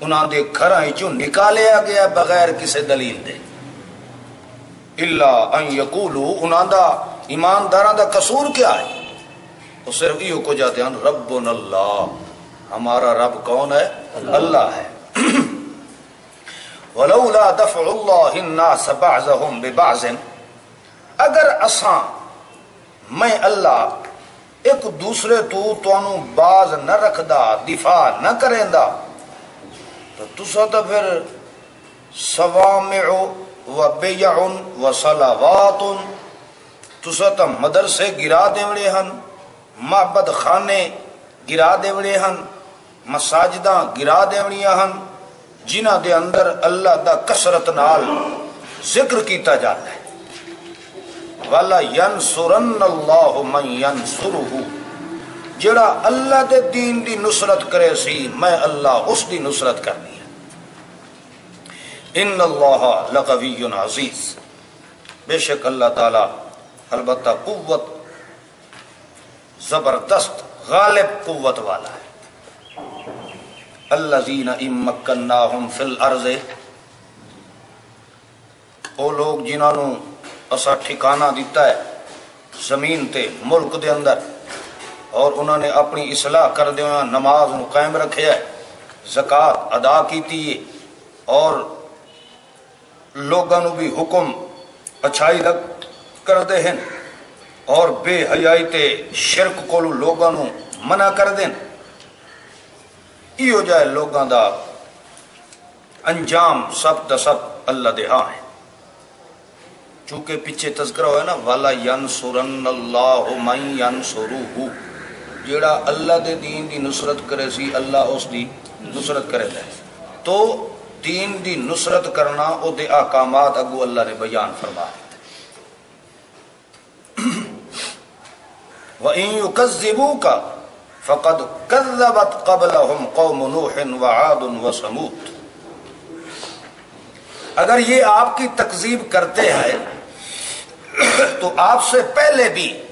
انہاں دے گھراں وچوں نکالیا گیا بغیر کسی دلیل دے۔ اللہ ان یقولو انہاں دا ایمانداراں دا قصور کیا ہے؟ وہ صرف یہ کو جاتے ہیں رب اللہ۔ ہمارا رب کون ہے؟ اللہ ہے۔ ولولا دفع اللہ الناس بعضهم ببعض۔ اگر اساں، میں اللہ، ایک دوسرے تو تانوں باز نہ رکھدا، دفاع نہ کریندا، تو تسا تو پھر سوامع و بیع و صلوات تسا تو مدرسے گرا دیوڑے ہن۔ معبد خانے گرا دیوڑے ہن مساجداں گرا دیوڑیاں ہن جنہ دے اندر اللہ دا کسرت نال ذکر کیتا جاتا ہے والا ینصرن اللہ من ینصرہ جڑا اللہ دے دین دی نصرت کرے سی میں اللہ اس دی نصرت کرنی ہے ان اللہ لقوی عزیز بے شک اللہ تعالی البتہ قوت زبردست غالب قوت والا ہے۔ الذین امکناہم فی الارض۔ او لوگ جنہاں نو اسا ٹھکانہ دیتا ہے زمین تے ملک دے اندر، اور انہوں نے اپنی اصلاح کر دیا نماز نو قائم رکھیا ہے، زکات ادا کیتی ہے، اور لوگاں نو بھی حکم اچھائی لگ ہیں۔ اور بے حیائی تے شرک کو لوگاں نو منع کر دیں ایو جائے لوگاں دا انجام سب دا سب اللہ دے ہاں ہے۔ چونکہ پیچھے تذکرہ ہوئے نا، والا ینصرن اللہ من ینصرہ جیڑا اللہ دے دین دی نصرت کرے سی، اللہ اس دی نصرت کرے دے۔ تو دین دی نصرت کرنا، او دے احکامات اگو اللہ نے بیان فرما وَإِن يُكَذِّبُوكَ فَقَدْ كَذَّبَتْ قَبْلَهُمْ قَوْمُ نُوحٍ وَعَادٌ وَسَمُودٌ اگر یہ آپ کی تکذیب کرتے ہیں، تو آپ سے پہلے بھی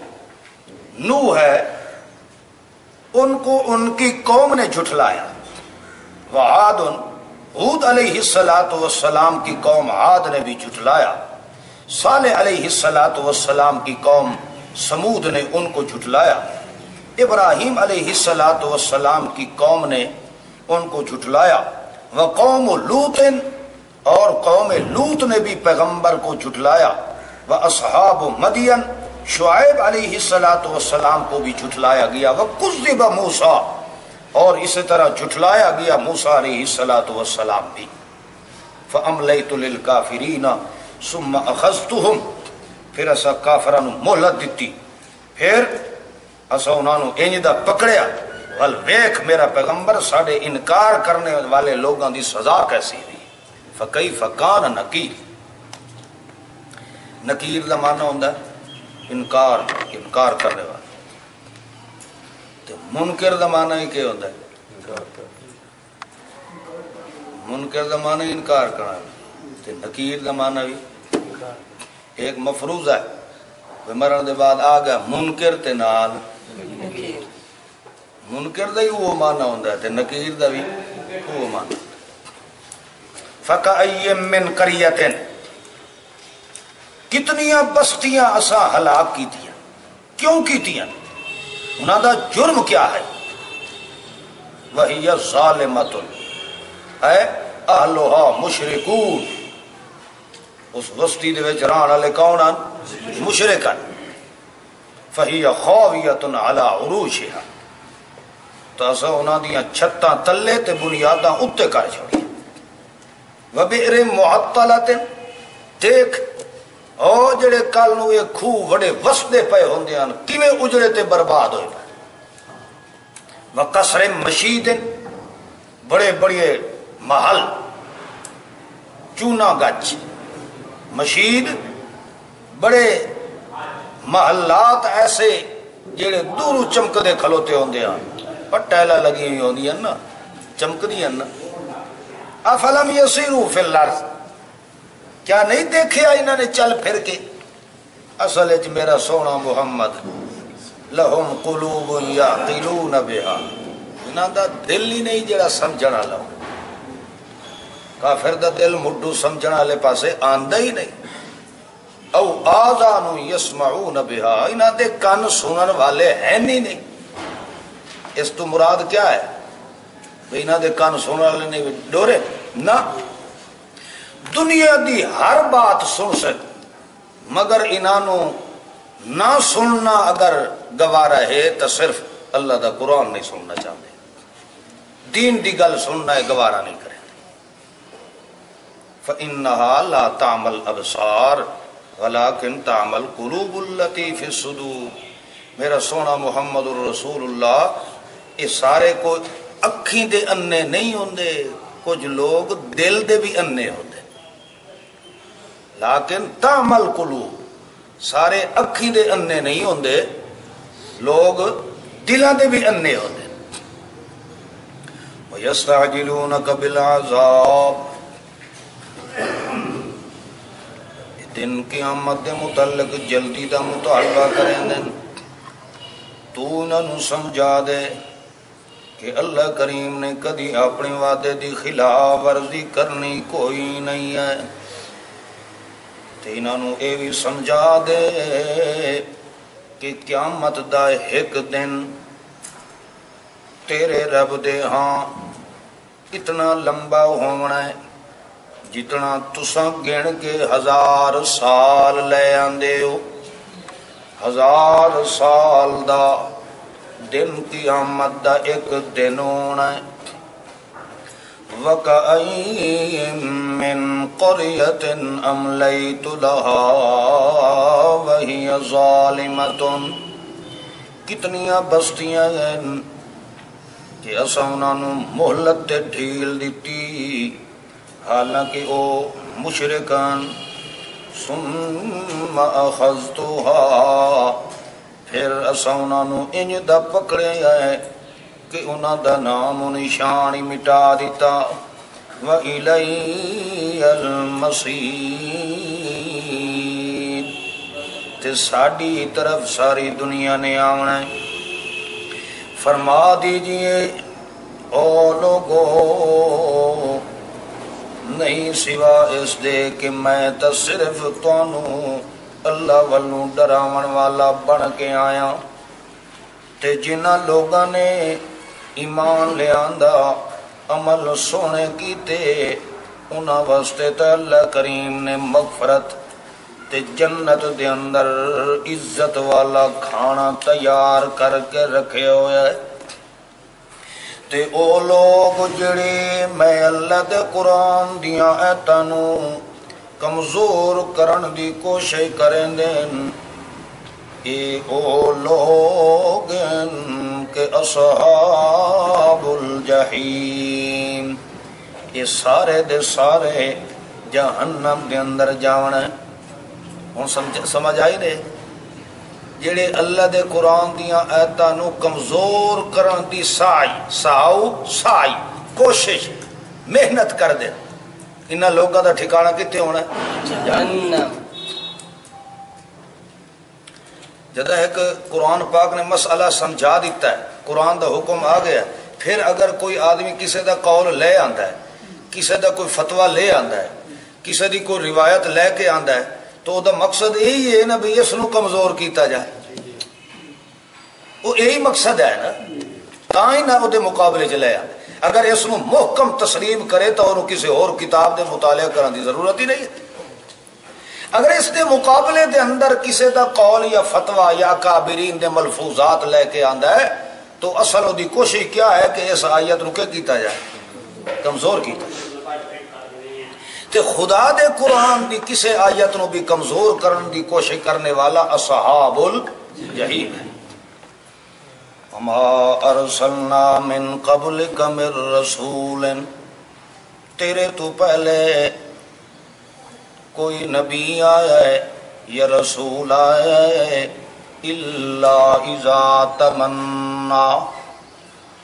نو ہے، ان کو ان کی قوم نے جھٹلایا۔ وعاد حود علیہ السلاۃ والسلام کی قوم عاد نے بھی جھٹلایا۔ صالح علیہ السلاۃ والسلام کی قوم سمود نے ان کو جھٹلایا۔ ابراہیم علیہ السلاۃ والسلام کی قوم نے ان کو جھٹلایا۔ وہ قوم لوت اور قوم لوت نے بھی پیغمبر کو جھٹلایا۔ وہ اصحاب مدین، شعیب علیہ السلاۃ والسلام کو بھی جھٹلایا گیا۔ وہ کذب موسا اور اسی طرح جھٹلایا گیا موسا علیہ السلاۃ والسلام بھی۔ فَأَمْلَيْتُ لِلْكَافِرِينَ ثُمَّ أَخَذْتُهُمْ پھر اسا کافرانو مہلت دیتی پھر اسا انہاں نو انج دا پکڑیا۔ ول ویکھ میرا پیغمبر ساڈے انکار کرنے والے لوگاں دی سزا کیسی ہوئی؟ فکئی فکان نکیر۔ نکیر دا معنی ہوندا ہے انکار انکار کرنے والا تے منکر دا معنی ہی کیا ہوندا ہے؟ منکر دا معنی انکار کرنا تے نکیر دا معنی بھی ایک مفروض ہے وہ مرن دے بعد آ گیا منکر تے نال۔ منکر دا ہی وہ معنی ہوندا ہے تے نکیر دا بھی وہ معنی فَكَأَيِّم مِّن قَرِيَةٍ۔ کتنیاں بستیاں اسا ہلاک کی تیاں کیوں کی تیاں انہاں دا جرم کیا ہے؟ وَهِيَ ظَالِمَةٌ۔ اے اہلوہا مشرکون۔ اس بستی دے وچ رہن والے کون ہیں مشرکن فَهِيَ خَاوِيَةٌ عَلَى عُرُوشِهَا۔ تو اسا انہاں دیاں چھتاں تلے تے بنیاداں اُتے کر چھوڑی۔ وبئر معطلت دیکھ، او جڑے کل نو یہ کھو وڑے وسدے پے ہوندے ہن، کیویں اجڑے تے برباد ہوئے؟ وقصر مشید بڑے بڑے محل۔ چونا گچ مشید بڑے محلات ایسے جڑے دور چمک دے کھلوتے ہوندے ہاں۔ ہن پٹیلا لگی ہوئی ہوندی ہن نا چمک دی نا۔ افلم یسیرو فی الارض۔ کیا نہیں دیکھیا انہوں نے؟ چل پھر کے۔ اصل اچ میرا سونا محمد، لہم قلوب یعقلون بها انہاں دا دل ہی نہیں جڑا سمجھنا لو کافر دا دل مڈو سمجھنا لے پاسے آندا ہی نہیں۔ او آذان یسمعون بها انہاں دے کان سنن والے ہیں نہیں نہیں۔ اس تو مراد کیا ہے؟ بھئی انہاں دے کان سنن والے نہیں ڈورے۔ نہ۔ دنیا دی ہر بات سن سک مگر انہوں نہ سننا اگر گوارا ہے تو صرف اللہ دا قرآن نہیں سننا چاہتے۔ دین دی گل سننا ہے، گوارا نہیں کرے۔ فَإِنَّهَا لَا تَعْمَلْ أَبْصَارِ وَلَكِنْ تَعْمَلْ قُلُوبُ الَّتِي فِي الصُّدُورِ۔ میرا سونا محمد الرسول اللہ، یہ سارے کو اکھیں دے انے نہیں ہوندے، کچھ لوگ دل دے بھی انے ہوندے۔ لیکن تعمل قلوب، سارے اکھی دے انے نہیں ہوندے، لوگ دلان دے بھی انے ہوندے۔ وَيَسْتَعْجِلُونَكَ بِالْعَذَابِ دن قیامت دے متعلق جلدی دا مطالبہ کریں دن تو انہوں سمجھا دے کہ اللہ کریم نے کدی اپنے وعدے دی خلاف ورزی کرنی کوئی نہیں ہے تے انہوں اے بھی سمجھا دے کہ قیامت دا ایک دن تیرے رب دے ہاں اتنا لمبا ہونا ہے جتنا تساں گن کے ہزار سال لے آندے ہو ہزار سال دا دن قیامت دا ایک دن ہونا ہے وَكَأَيِّن مِّن قَرْيَةٍ أَمْلَيْتُ لَهَا وَهِيَ ظَالِمَةٌ کتنیاں بستیاں ہیں کہ اسا انہاں نو مہلت تے ڈھیل دتی حالانکہ او مشرکان، ثم اخذتها پھر اسا انہاں نو انج دا پکڑے ہے کہ انہاں دا نام و نشان مٹا دیتا وَإِلَيَّ الْمَصِيرِ۔ تے ساڑی طرف ساری دنیا نے آونا ہے۔ فرما دیجیے، او لوگو نہیں سوا اس دے کہ میں تا صرف توانوں اللہ والوں ڈراون والا بن کے آیا۔ تے جنہ لوگاں نے ایمان لے آندہ عمل سونے کیتے انہا واسطے تا اللہ کریم نے مغفرت تے جنت دے اندر عزت والا کھانا تیار کر کے رکھے ہوئے۔ تے او لوگ جڑے میں اللہ دے قرآن دیا ایتانو کمزور کرن دی کوشش کریں دیں اے او لوگ کے اصحاب الجحیم یہ سارے دے سارے جہنم دے اندر جاونا ہے ہوں سمجھ آئی دے جڑے اللہ دے قرآن دیاں ایتاں نو کمزور کرن دی سائی ساؤ سائی کوشش محنت کر دے۔ انہاں لوگاں دا ٹھکانہ کتے ہونا ہے؟ جہنم۔ جدہ ایک قرآن پاک نے مسئلہ سمجھا دیتا ہے قرآن دا حکم آ گیا پھر اگر کوئی آدمی کسی دا قول لے آندا ہے کسی دا کوئی فتوہ لے آندا ہے کسی دی کوئی روایت لے کے آندا ہے تو دا مقصد یہی ہے نا بھی اس نو کمزور کیتا جائے وہ یہی مقصد ہے نا۔ تائیں نہ وہ مقابلے چ لے اگر اس نو محکم تسلیم کرے تو انہوں کسی اور کتاب دے مطالعہ کرنے دی ضرورت ہی نہیں۔ ہے اگر اس دے مقابلے دے اندر کسی دا قول یا فتوہ یا کابرین دے ملفوظات لے کے آندا ہے، تو اصل دی کوشش کیا ہے کہ اس آیت رکے کیتا جائے؟ کمزور کیتا جائے۔ تے خدا دے قرآن دی کسے آیت نو بھی کمزور کرن دی کوشش کرنے والا اصحاب الجحیم ہے۔ وما ارسلنا من قبلک من رسول۔ تیرے تو پہلے کوئی نبی آیا ہے یا رسول آیا ہے اللہ اذا تمنا۔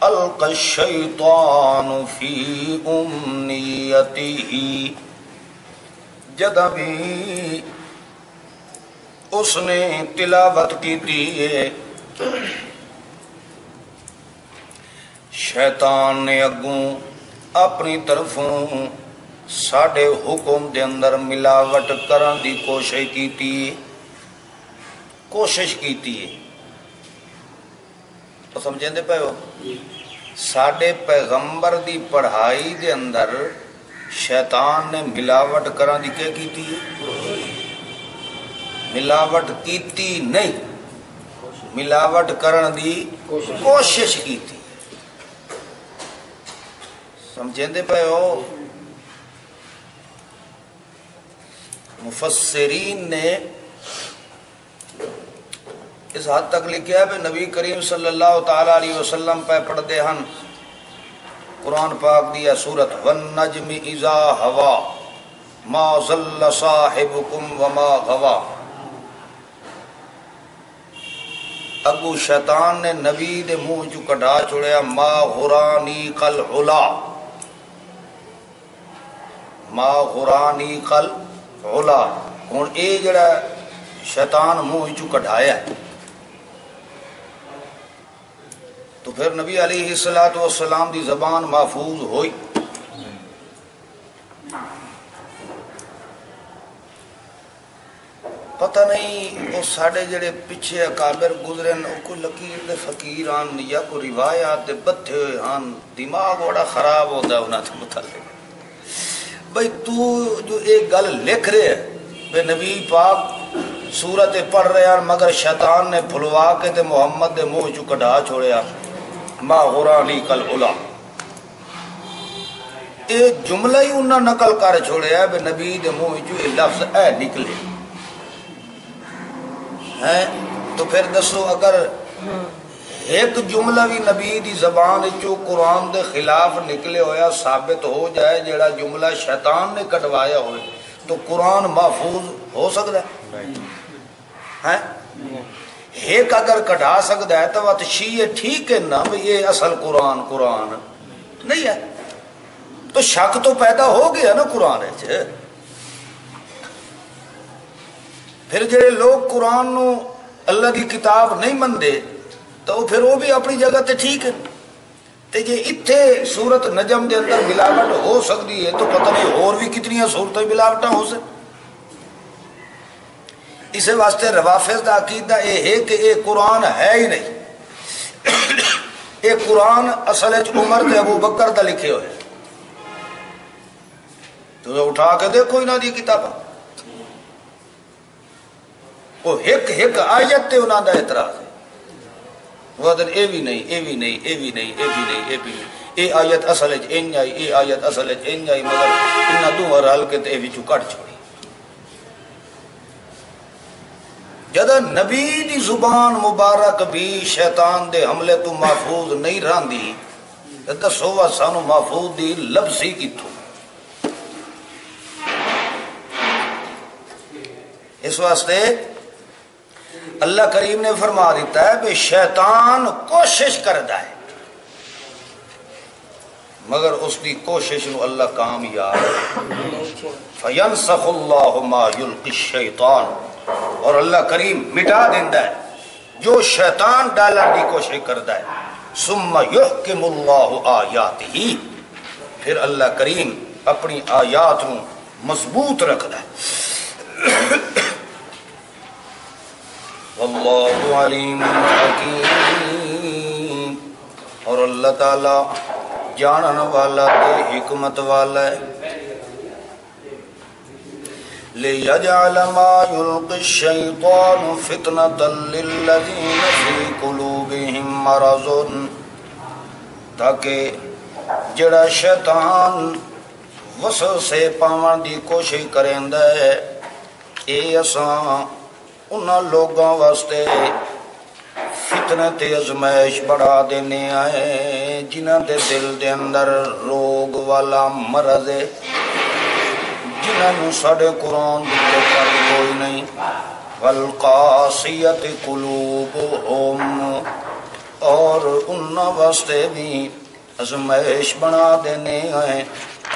الق الشیطان فی امنیتی جدہ بھی اس نے تلاوت کی دیئے شیطان نے اگوں اپنی طرفوں ساڈے حکم دے اندر ملاوٹ کرن دی کوشش کیتی ہے کوشش کیتی ہے تو سمجھیں دے پے ہو ساڈے پیغمبر دی پڑھائی دے اندر شیطان نے ملاوٹ کرن دی کیا کیتی؟ ہے ملاوٹ کیتی نہیں۔ ملاوٹ کرن دی کوشش کیتی۔ سمجھیں دے پے ہو؟ مفسرین نے اس حد تک لکھا ہے نبی کریم صلی اللہ تعالی علیہ وسلم پہ پڑھتے ہیں۔ قرآن پاک دیا سورت، والنجم اذا ہوا ما ظل صاحبکم وما غوا۔ اگو شیطان نے نبی دے منہ چو کڈا چھڑیا ما غرانی قل علا ما غرانی قل علا ہوں اے جڑا شیطان منہ چو کڈایا ہے۔ تو پھر نبی علیہ السلاۃ والسلام دی زبان محفوظ ہوئی۔ پتہ نہیں وہ ساڈے جڑے پیچھے اکابر گزرے ن کوئی لکیر دے فقیر آن یا کوئی روایات دے بتھے ہوئے ہن دماغ بڑا خراب ہوتا ہے انہاں دے متعلق۔ بھئی تو جو ایک گل لکھ رہے ہے بے نبی پاک سورت پڑھ رہے ہیں مگر شیطان نے بھلوا کے تے محمد دے منہ چو کڈا چھوڑیا۔ ما غرانی کل اولا۔ اے جملہ ہی انہاں نقل کر چھوڑیا بے نبی دے منہ چو یہ لفظ اے نکلے۔ ہیں؟ تو پھر دسو اگر ایک جملہ بھی نبی دی زبان چو قرآن دے خلاف نکلے ہویا، ثابت ہو جائے جیڑا جملہ شیطان نے کٹوایا ہوئے، تو قرآن محفوظ ہو سکتا ہے؟ ہیں؟ ایک اگر کٹا سکتا ہے تو بات شیعہ ٹھیک ہے نا یہ اصل قرآن قرآن۔ نہیں ہے۔ تو شک تو پیدا ہو گیا نا قرآن ہے پھر جڑے لوگ قرآن نو اللہ کی کتاب نہیں مندے، تو پھر وہ بھی اپنی جگہ تے ٹھیک ہے۔ تے جے اتھے سورت نجم دے اندر ملاوٹ ہو سکتی ہے، تو پتہ نہیں اور بھی کتنی صورتیں ملاوٹاں ہو سکتی اسے واسطے روافظ دا عقیدہ یہ ہے کہ یہ قرآن ہے ہی نہیں۔ یہ قرآن اصل عمر تے ابو بکر دا لکھے ہوئے۔ تو اٹھا کے دیکھو انہاں دی کتاباں وہ ایک ایک آیت تے انہاں دا اعتراض ہے۔ وہ دن اے بھی نہیں اے بھی نہیں اے بھی نہیں اے بھی نہیں اے بھی نہیں۔ اے آیت اصل وچ انج آئی اے آیت اصل وچ انج آئی، مگر انہاں دو رل کے تے وچوں کٹ چھوڑی۔ جد نبی دی زبان مبارک بھی شیطان دے حملے تو محفوظ نہیں رہندی دسو وا سانو محفوظ دی لفظی کتھوں۔ اس واسطے اللہ کریم نے فرما دیتا ہے کہ شیطان کوشش کرتا ہے۔ مگر اس کی کوشش نو اللہ کامیاب۔ فینسخ اللہ ما یلقی الشیطان اور اللہ کریم مٹا دیندہ ہے۔ جو شیطان ڈالا کی کوشش کرتا ہے۔ ثم یحکم اللہ آیات ہی پھر اللہ کریم اپنی آیات نو مضبوط رکھتا ہے۔ واللہ علیم حکیم۔ اور اللہ تعالی جانن والا تے حکمت والا ہے۔ لِيَجْعَلَ مَا يُلْقِ الشَّيْطَانُ فِتْنَةً لِلَّذِينَ فِي قُلُوبِهِمْ مَرَضٌ تاکہ جڑا شیطان وسوسے پاون دی کوشش کریندا ہے، اے اساں انہاں لوگاں واسطے فتنہ تے ازمائش بڑھا دینے آئے جنہاں دے دل دے اندر روگ والا مرض ہے۔ جنہاں نو ساڑے قرآن دے پر کوئی نہیں۔ والقاسیت قلوبہم اور انہاں واسطے بھی ازمائش بنا دینے آئے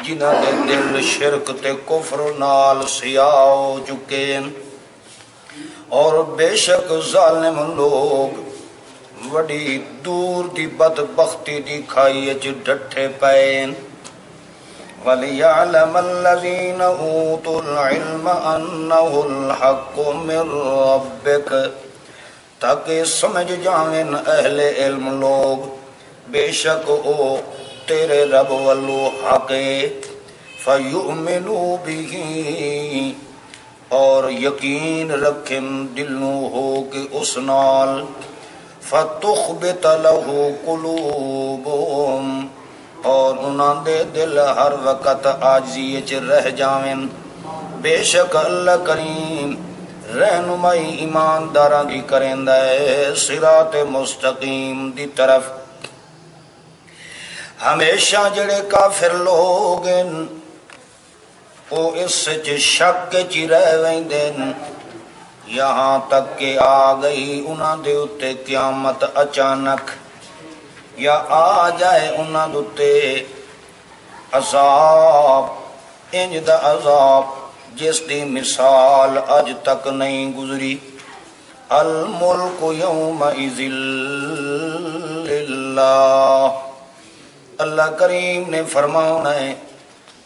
جنہاں دے دل شرک تے کفر نال سیاہ ہو چکے اور بے شک ظالم لوگ وڈی دور دی بدبختی دی کھائی اچ ڈٹھے پین وليعلم الذين أوتوا العلم أنه الحق من ربك. تاکہ سمجھ جاویں اہل علم لوگ، بے شک او تیرے رب والو حق فیؤمنو بھی اور یقین رکھن دلوں ہو کہ اس نال۔ فتخبت له قلوبهم انہاں دے دل ہر وقت آجزی چ رہ جاویں بے شک اللہ کریم رہنمائی ایمانداراں دی کریندا ہے صراط مستقیم دی طرف۔ ہمیشہ جڑے کافر لوگ ہیں وہ اس چ شک چ رہ ویندے یہاں تک کہ آ گئی انہاں دے اتے قیامت اچانک یا آ جائے انہاں دے اتے عذاب، انج دا عذاب، جس دی مثال اج تک نہیں گزری۔ الملک یوم اللہ اللہ کریم نے فرمانا ہے،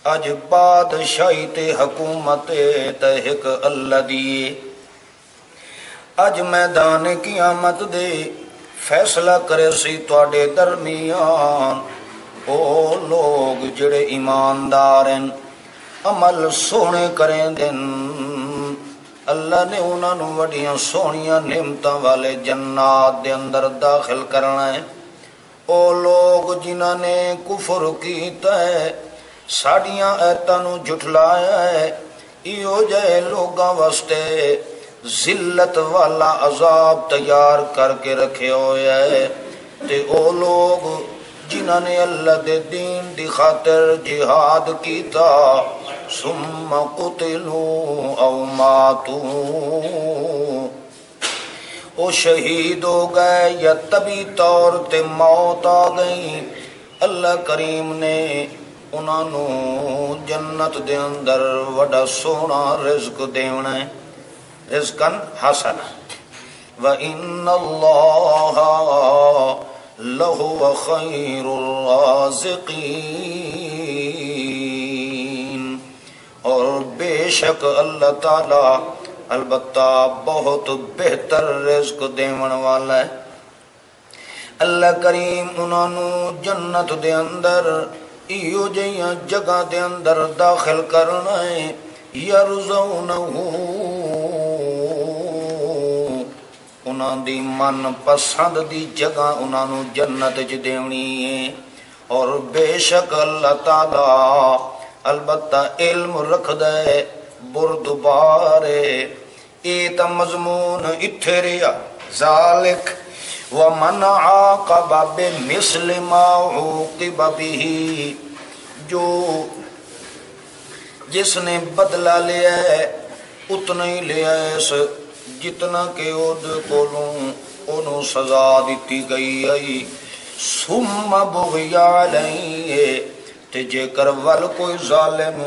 اج بادشاہی تے حکومت تے ایک اللہ دیے اج میدان قیامت دے فیصلہ کرے سی تواڈے درمیان۔ او لوگ جڑے ایماندار ہیں، عمل سونے کریں دن۔ اللہ نے انہاں نو وڈیاں سونیاں نعمتاں والے جنات دے اندر داخل کرنا ہے۔ او لوگ جنہاں نے کفر کیتا ہے، ساڈیاں ایتاں نو جھٹلایا ہے۔ ایو جے لوگاں واسطے ذلت والا عذاب تیار کر کے رکھے ہوئے ہے۔ تے او لوگ جنہاں نے اللہ دے دین دی خاطر جہاد کیتا، ثم قتلوا او ماتوا۔ او شہید ہو گئے یا طبی طور تے موت آ گئی اللہ کریم نے انہاں نو جنت دے اندر وڈا سونا رزق دیونا ہے رزقن حسن وَإِنَّ اللَّهَ لَهُوَ خَيْرُ الرَّازِقِينَ. اور بے شک اللہ تعالی البتہ بہت بہتر رزق دیون والا ہے۔ اللہ کریم انہوں نے جنت دے اندر ایو جیاں جگہ دے اندر داخل کرنا ہے۔ یرزونہو انہاں دی من پسند دی جگہ انہاں نو جنت چ دینی ہے اور بے شک اللہ تعالی البتہ علم رکھ دے بردبارے اے تا مضمون اتھے ریا ذالک ومن عاقب بمثل ما عوقب به جو جس نے بدلہ لیا ہے اتنا ہی لیا ہے اس جتنا کہ اود کولوں انہوں سزا دیتی گئی ہے سم بغیا علیہ تے جے کر ول کوئی ظالم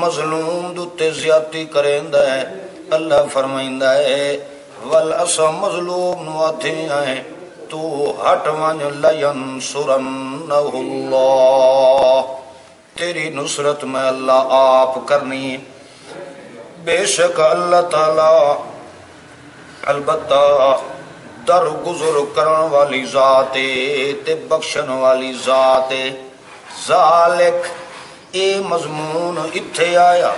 مظلوم دوتے زیادتی کریں ہے، اللہ فرمائندہ ہے، ول اسا مظلوم نواتے ہیں تو ہٹ ون لینصرنہ اللہ۔ تیری نصرت میں اللہ آپ کرنی بے شک اللہ تعالی البتہ در گزر کرن والی ذات تے بخشن والی ذات ذالک اے مضمون اتھے آیا۔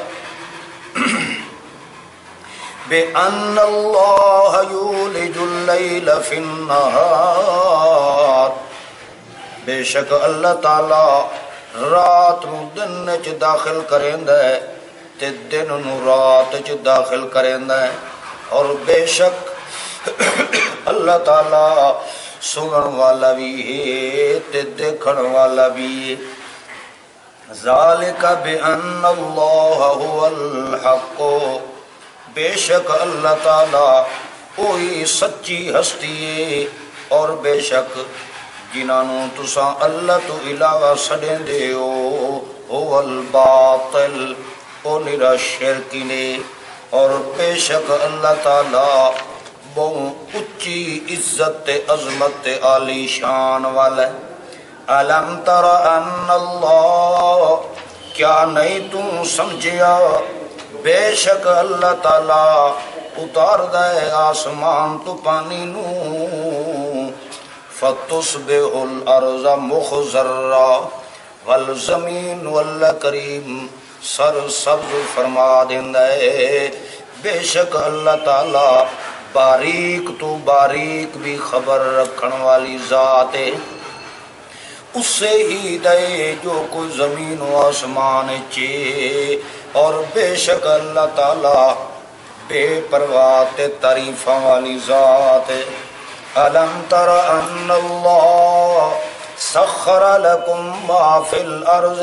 بے ان اللہ یولج اللیل فی النہار۔ بے شک اللہ تعالی رات نو دن چ داخل کریندا ہے تے دن نو رات چ داخل کریندا ہے۔ اور بے شک اللہ تعالی سنن والا بھی ہے، تے دیکھن والا بھی ہے۔ ذالک بان اللہ هو الحق۔ بے شک اللہ تعالی کوئی سچی ہستی ہے۔ اور بے شک جنہوں تساں اللہ تو علاوہ سڑیں دے ہو هو الباطل۔ او نرا شرکی نے۔ اور بے شک اللہ تعالی بہت اچھی عزت عظمت عالی شان والا علم تر ان اللہ، کیا نہیں تم سمجھیا؟ بے شک اللہ تعالی اتار دے آسمان تو پانی نو فتصبح الارض مخزرا والزمین واللہ کریم سر سبز فرما دے بے شک اللہ تعالی باریک تو باریک بھی خبر رکھن والی ذات ہے۔ اس سے ہی دے جو کوئی زمین و آسمان چے۔ اور بے شک اللہ تعالی بے پروات تعریفاں والی ذات ہے۔ الم تر ان اللہ سخر لکم ما فی الارض۔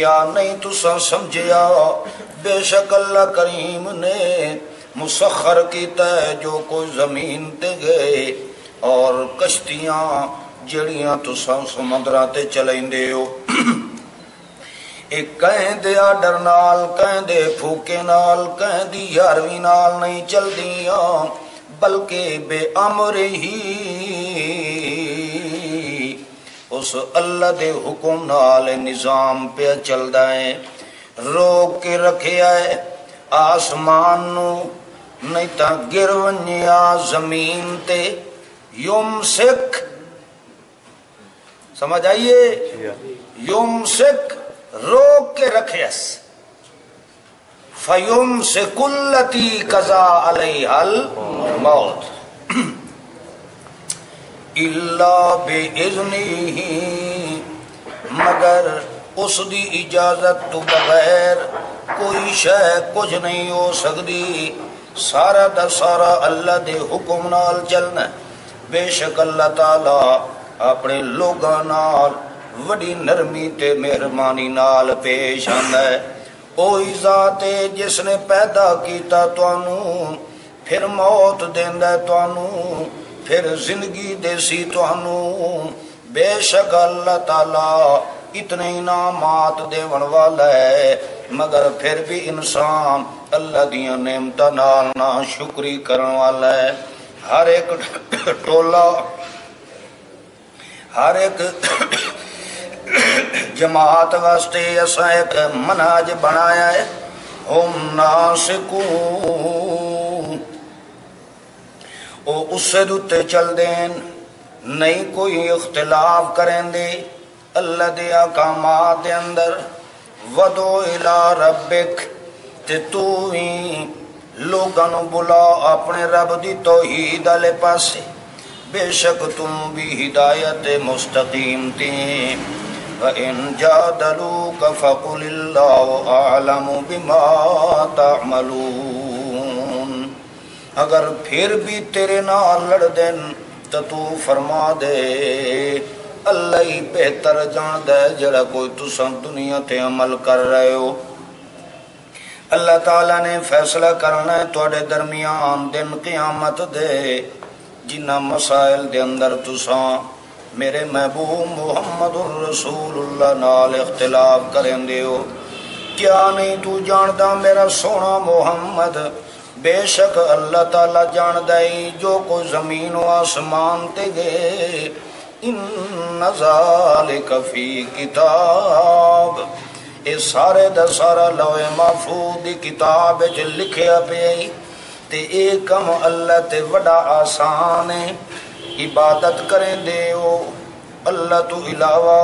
کیا نہیں تو سمجھیا؟ بے شک اللہ کریم نے مسخر کیتا ہے جو کوئی زمین تے گئے اور کشتیاں جڑیاں تو سمندرہ تے چلیں دے ہو۔ ایک کہیں دے آڈر نال کہیں دے پھوکے نال کہیں دی یاروی نال نہیں چل دیاں بلکہ بے امر ہی اس اللہ دے حکم نال نظام پہ چل دائیں روک کے رکھے آئے۔ آسمان نو نہیں تا گر ونیا زمین تے۔ یوم سکھ۔ سمجھ آئیے؟ یوم سکھ۔ روک کے رکھے اس۔ فیوم سے کلتی قضا علیہ الموت۔ اللہ بے اذنی مگر اس دی اجازت تو بغیر کوئی شے کچھ نہیں ہو سکتی۔ سارا دا سارا اللہ دے حکم نال چلنا بے شک اللہ تعالی اپنے لوگاں نال، وڈی نرمی تے مہربانی نال پیش آندا ہے۔ اوہی ذات ہے جس نے پیدا کیتا توانوں، پھر موت دیندا ہے توانوں۔ پھر زندگی دیسی توانوں بے شک اللہ تعالی اتنے انعامات دیون والا ہے، مگر پھر بھی انسان اللہ دیاں نعمتاں نال نہ شکری کرن والا ہے۔ ہر ایک ٹولا، ہر ایک جماعت واسطے اسا ایک مناج بنایا ہے۔ ہم ناسکون۔ او اس سے دوتے چل دین، نہیں کوئی اختلاف کریں دے۔ اللہ دے اقامات دے اندر ودو الہ ربک، تے تو ہی لوگاں بلا اپنے رب دی توحید والے پاسے۔ بے شک تم بھی ہدایت مستقیم تھی وَإِن جَادَلُوكَ فَقُلِ اللَّهُ أَعْلَمُ بِمَا تَعْمَلُونَ۔ اگر پھر بھی تیرے نال لڑ دین، تو تو فرما دے۔ اللہ ہی بہتر جان دے جڑا کوئی تسان دنیا تے عمل کر رہے ہو۔ اللہ تعالیٰ نے فیصلہ کرنا ہے توڑے درمیان دن قیامت دے۔ جنہ مسائل دے اندر تسان میرے محبوب محمد الرسول اللہ نال اختلاف کریں دے ہو۔ کیا نہیں تو جاندہ میرا سونا محمد؟ بے شک اللہ تعالیٰ جان دائی جو کوئی زمین و آسمان تے گے ان ذالک فی کتاب۔ اے سارے دا سارا لوے محفوظ دی کتاب وچ لکھیا پئی تے اے کم اللہ تے وڈا آسان ہے۔ عبادت کریں دے اللہ تو علاوہ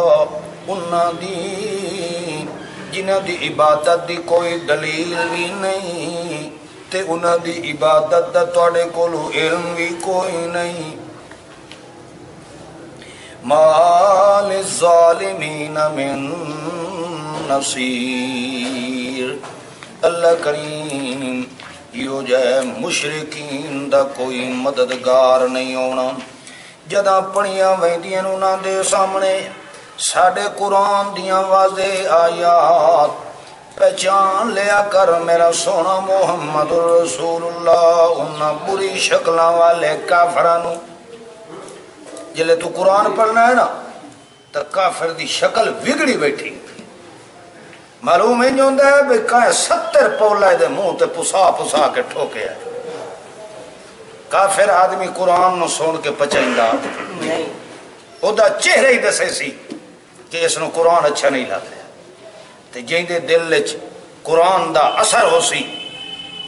انہاں دی، جنہاں دی عبادت دی کوئی دلیل بھی نہیں۔ تے انہاں دی عبادت دا تواڈے کولو علم بھی کوئی نہیں مال الظالمین من نصیر اللہ کریم یو جے مشرقین دا کوئی مددگار نہیں ہونا جدہ پڑیاں ویندیاں انہاں دے سامنے ساڑے قرآن دیاں واضح آیات پہچان لیا کر میرا سونا محمد رسول اللہ انہاں بری شکلوں والے کافرانو جلے تو قرآن پڑھنا ہے نا تو کافر دی شکل بگڑی بیٹھی۔ معلوم ہی نہیں ہوتا ہے بھئی کہیں ستر پولا دے منہ تے پسا پسا کے ٹھوکے ہے۔ کافر آدمی قرآن نو سن کے پچائیں گا او دا چہرے ہی دسے سی کہ اس نو قرآن اچھا نہیں لگتا تے جیندے دل وچ قرآن دا اثر ہو سی،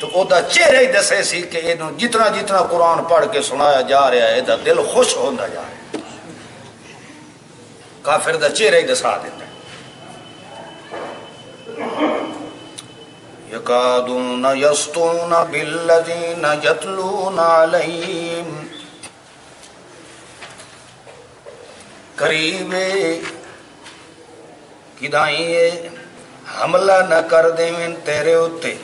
تو او دا چہرہ ہی دسے سی کہ اینو جتنا جتنا قرآن پڑھ کے سنایا جا رہا ہے دا دل خوش ہوندا جا رہا ہے۔ کافر دا چہرہ ہی دسا دیتا ہے۔ یکادون یستون بالذین یتلون علیہم۔ قریبے کدائیں حملہ نہ کر دیں تیرے اتے۔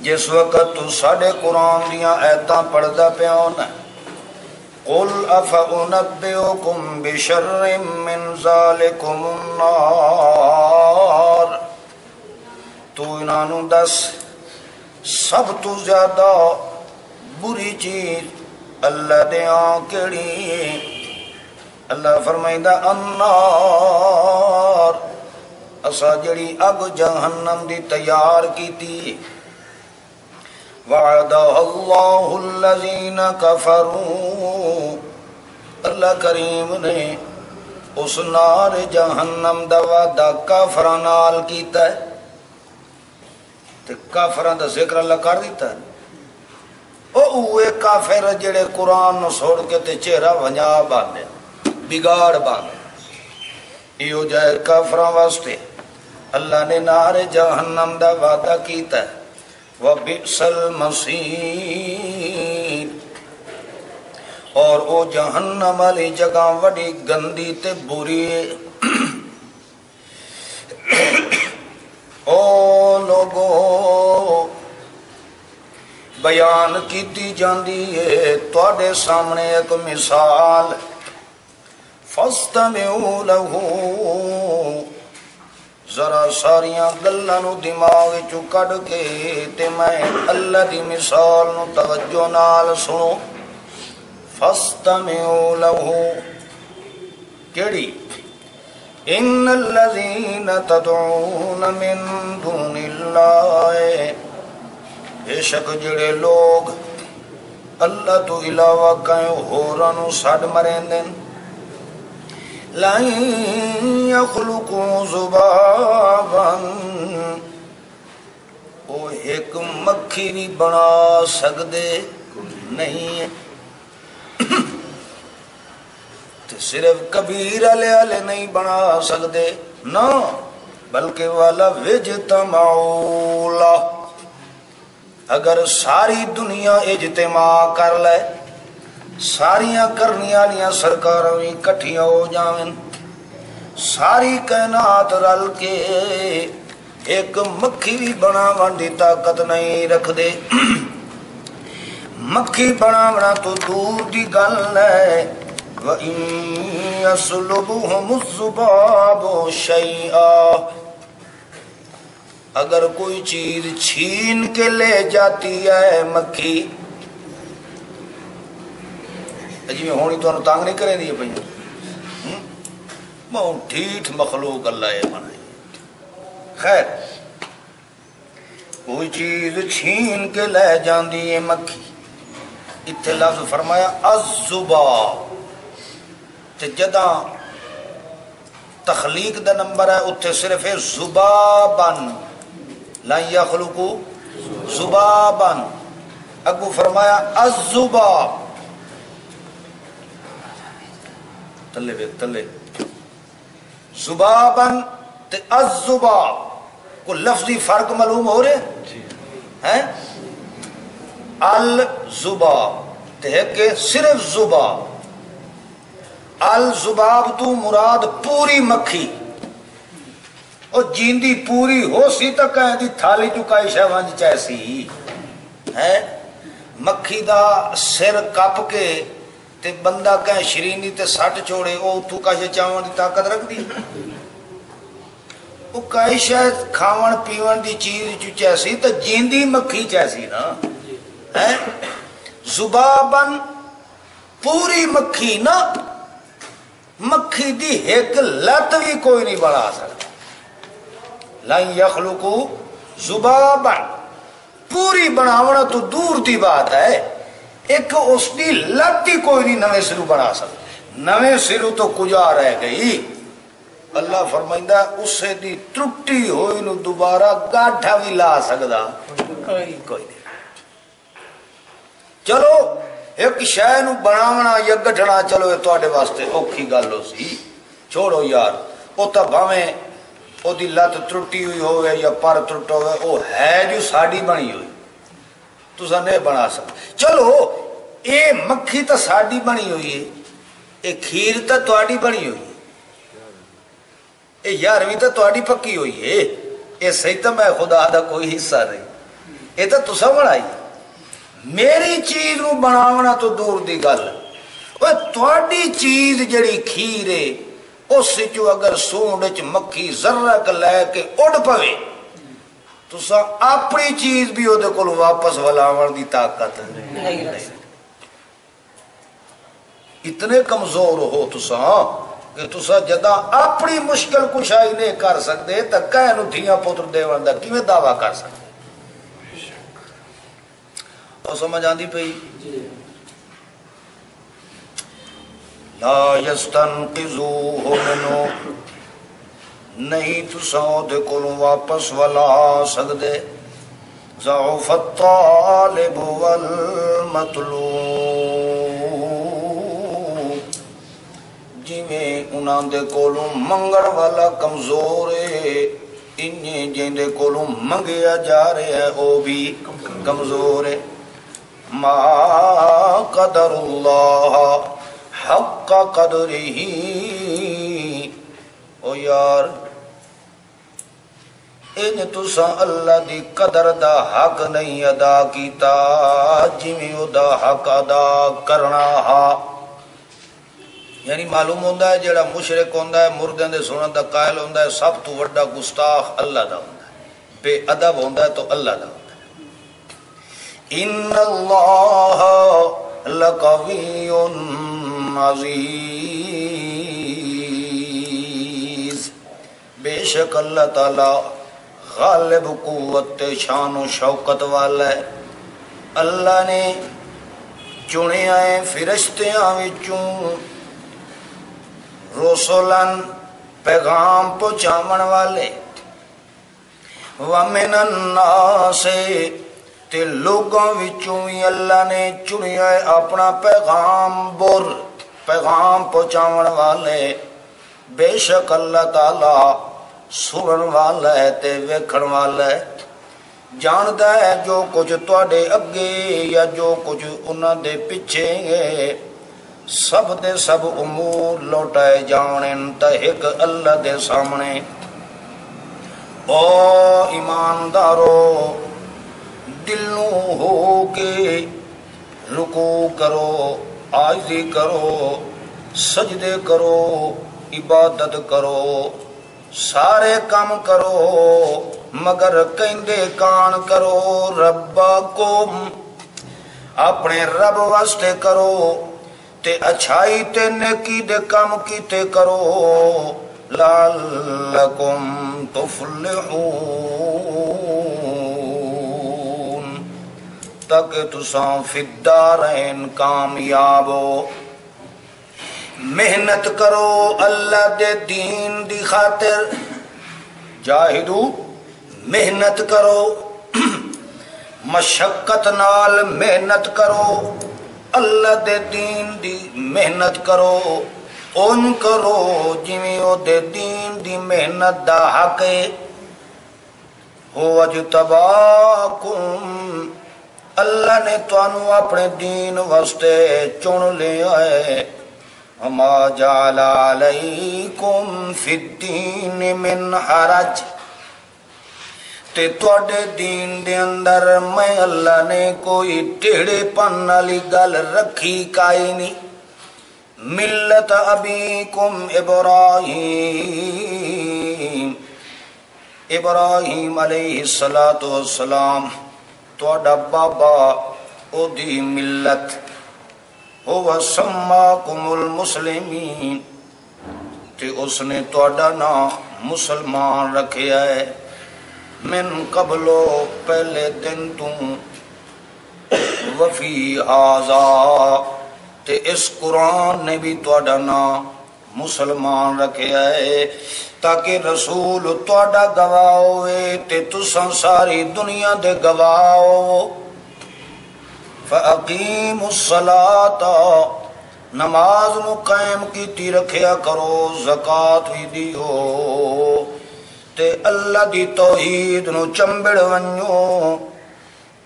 جس وقت تو ساڑے قرآن دیاں ایتاں پڑھدا پیا ہونا قل افانبئکم بشر من ذالکم النار۔ تو انہوں دس، سب تو زیادہ بری چیز اللہ دیاں کیڑی اللہ فرمائندہ، النار۔ اسا جڑی اگ جہنم دی تیار کیتی۔ وعدہ اللہ الذین کفروا۔ اللہ کریم نے اس نار جہنم دا وعدہ کافراں نال کیتا ہے۔ تے کافراں دا ذکر اللہ کر دیتا ہے۔ او اوے کافر جڑے قرآن نو سوڑ کے تے چہرہ ونجا باندے بگاڑ باندے ایو جائے کافراں واسطے۔ اللہ نے نار جہنم دا وعدہ کیتا ہے۔ وَبِئْسَ الْمَصِيرِ اور او جہنم والی جگہ وڈی گندی تے بری او لوگو، بیان کیتی جاندی ہے۔ تواڈے سامنے ایک مثال۔ ہے فَاسْتَمِعُوا لَهُ. ذرا ساریاں گلاں نو دماغ چوں کڈ کے تے میں اللہ دی مثال نو توجہ نال سنو. فاستمعوا له. کیڑی؟ ان الذين تدعون من دون الله بے شک جڑے لوگ اللہ تو علاوہ کہیں ہوراں نو سڈ مرندے لن يخلقوا ذبابا. وہ ایک مکھی بھی بنا سکدے نہیں ہے تے صرف کبیر والے والے نہیں بنا سکدے نہ، بلکہ والا وج تماولا اگر ساری دنیا اجتماع کر لے ساریاں کرنی والیاں سرکاراں بھی کٹھیاں ہو جاویں۔ ساری کائنات رل کے ایک مکھی بھی بناون دی طاقت نہیں رکھ دے مکھی بناونا تو دور دی گل ہے۔ وَإِن يَسْلُبُهُمُ الزُّبَابُ شَيْئًا اگر کوئی چیز چھین کے لے جاتی ہے مکھی جی ہونی تو تانگ نہیں کریں دی پہ بہت ٹھیٹ مخلوق اللہ یہ بنائی خیر کوئی چیز چھین کے لے جاندی ہے مکھی اتھے لفظ فرمایا الزبا تے جداں تخلیق دا نمبر ہے اتھے صرف ہے زبابن لا یخلقو زبابن اگو فرمایا الزباب تلے بیک تلے۔ زبابن تے الزباب۔ کو لفظی فرق معلوم ہو رہے؟ ہیں؟ الزباب۔ تے ہے کہ صرف زباب۔ الزباب تو مراد پوری مکھی۔ او جیندی پوری ہو سی تو کہیں دی تھالی چکائی ونج چیسی ہے مکھی دا سر کپ کے تے بندہ کہیں شرینی تے سٹ چھوڑے، او تو کاشے چاہون دی طاقت رکھ دی او کئی شاید کھاون پیون دی چیز چو چیسی تو جیندی مکھی چیسی نا۔ زبابن پوری مکھی نا، مکھی دی ایک لت بھی کوئی نہیں بڑھا سکتا۔ لن یخلقو زبابن پوری بناونا تو دور دی بات ہے۔ ایک اس دی لت ہی کوئی نہیں نوے سرو بنا سکتا۔ نوے سرو تو کجا رہ گئی؟ اللہ فرمائندا اسے دی ترٹی ہوئی نو دوبارہ گاٹھا بھی لا سکدا کوئی نہیں۔ چلو ایک شے نو بناونا یا گٹھنا چلو یہ تواڈے واسطے اوکھی گل ہو سی۔ چھوڑو یار او تا بھاویں او دی لت ترٹی ہوئی ہوئے یا پر ترٹا ہوئے او ہے جو ساڈی بنی ہوئی۔ تسا نہیں بنا سکتے چلو، اے مکھی تا ساڈی بنی ہوئی ہے، اے کھیر تا تواڈی بنی ہوئی ہے، اے یارویں تا تواڈی پکی ہوئی ہے، اے صحیح تا میں خدا دا کوئی حصہ نہیں۔ اے تا تسا بنائی میری چیز نو بناونا تو دور دی گل۔ اوے تواڈی چیز جڑی کھیر ہے، اس چو اگر سونڈ چ مکھی ذرہ ک لے کے اڑ پوے تسا اپنی چیز بھی وہ کو واپس ولاون دی طاقت نہیں اتنے کمزور ہو تسا کہ تسا جدا اپنی مشکل کشائی نہیں کر سکتے تو کہہ نو دھیاں پتر دیون دا کیویں دعویٰ کر سکتے؟ تو سمجھ آندی پئی؟ لا یستنقذوه منو۔ نہیں تسا دے کولوں واپس ولا سکدے۔ ضعف الطالب والمطلوب۔ جویں انہاں دے کولوں منگڑ والا کمزور ہے، انہیں جن دے کولوں منگیا جا رہا ہے، او بھی کمزور ہے۔ ما قدر اللہ حق قدر ہی او یار ان تسا اللہ دی قدر دا حق نہیں ادا کیتا، جویں او دا حق ادا کرنا ہا۔ یعنی معلوم ہوندا ہے جڑا مشرک ہوندا ہے مردے دے سنن دا قائل ہوندا ہے، سب تو بڑا گستاخ اللہ دا ہوندا ہے۔ بے ادب ہوندا ہے تو اللہ دا ہوندا ہے۔ ان اللہ لقوی عزیز۔ بے شک اللہ تعالی غالب قوت شان و شوقت والا ہے۔ اللہ نے چنے آئے فرشتیاں وچوں رسولن پیغام پہنچاون والے۔ ومن الناس تے لوگوں وچوں بھی اللہ نے چنیا ہے اپنا پیغام بر پیغام پہنچاون والے۔ بے شک اللہ تعالی سنن والا ہے تے ویکھن والا ہے جاندا ہے جو کچھ تواڈے اگے یا جو کچھ انہاں دے پیچھے ہے سب دے سب امور لوٹائے جانن تے ایک اللہ دے سامنے او ایماندارو دلوں ہو کے رکو کرو آجزی کرو سجدے کرو عبادت کرو سارے کام کرو مگر کہندے کان کرو ربکم اپنے رب واسطے کرو تے اچھائی تے نیکی دے کام کیتے کرو لعلکم تفلحون تاکہ تساں فدارین کامیاب ہو محنت کرو اللہ دے دین دی خاطر۔ جاہدو، محنت کرو۔ مشقت نال محنت کرو۔ اللہ دے دین دی محنت کرو۔ اون کرو جویں او دے دین دی محنت دا حق ہے۔ ہو اجتباکم۔ اللہ نے توانو اپنے دین واسطے چن لیا ہے۔ وما جعل علیکم فی الدین من حرج تے توڑے دین دے اندر میں اللہ نے کوئی ٹیڑے پن والی گل رکھی کائی نہیں۔ ملت ابیکم ابراہیم۔ ابراہیم علیہ السلام توڑا بابا، او دی ملت۔ هو سماکم المسلمین۔ تے اس نے توڑا نام مسلمان رکھیا ہے۔ من قبلو پہلے دن تم وفی آزا۔ تے اس قرآن نے بھی توڑا نام مسلمان رکھیا ہے۔ تاکہ رسول تہاڈا گواہ ہوئے تے تساں ساری دنیا دے گواہ ہو۔ فاقیم الصلاۃ نماز نو قائم کیتی رکھیا کرو زکات بھی دیو۔ تے اللہ دی توحید نو چمبڑ ونجو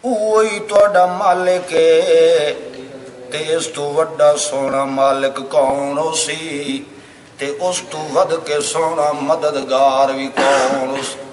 اوہی تہاڈا مالک ہے۔ تے اس تو وڈا سونا مالک کون سی تے اس تو ود کے سونا مددگار بھی کون سی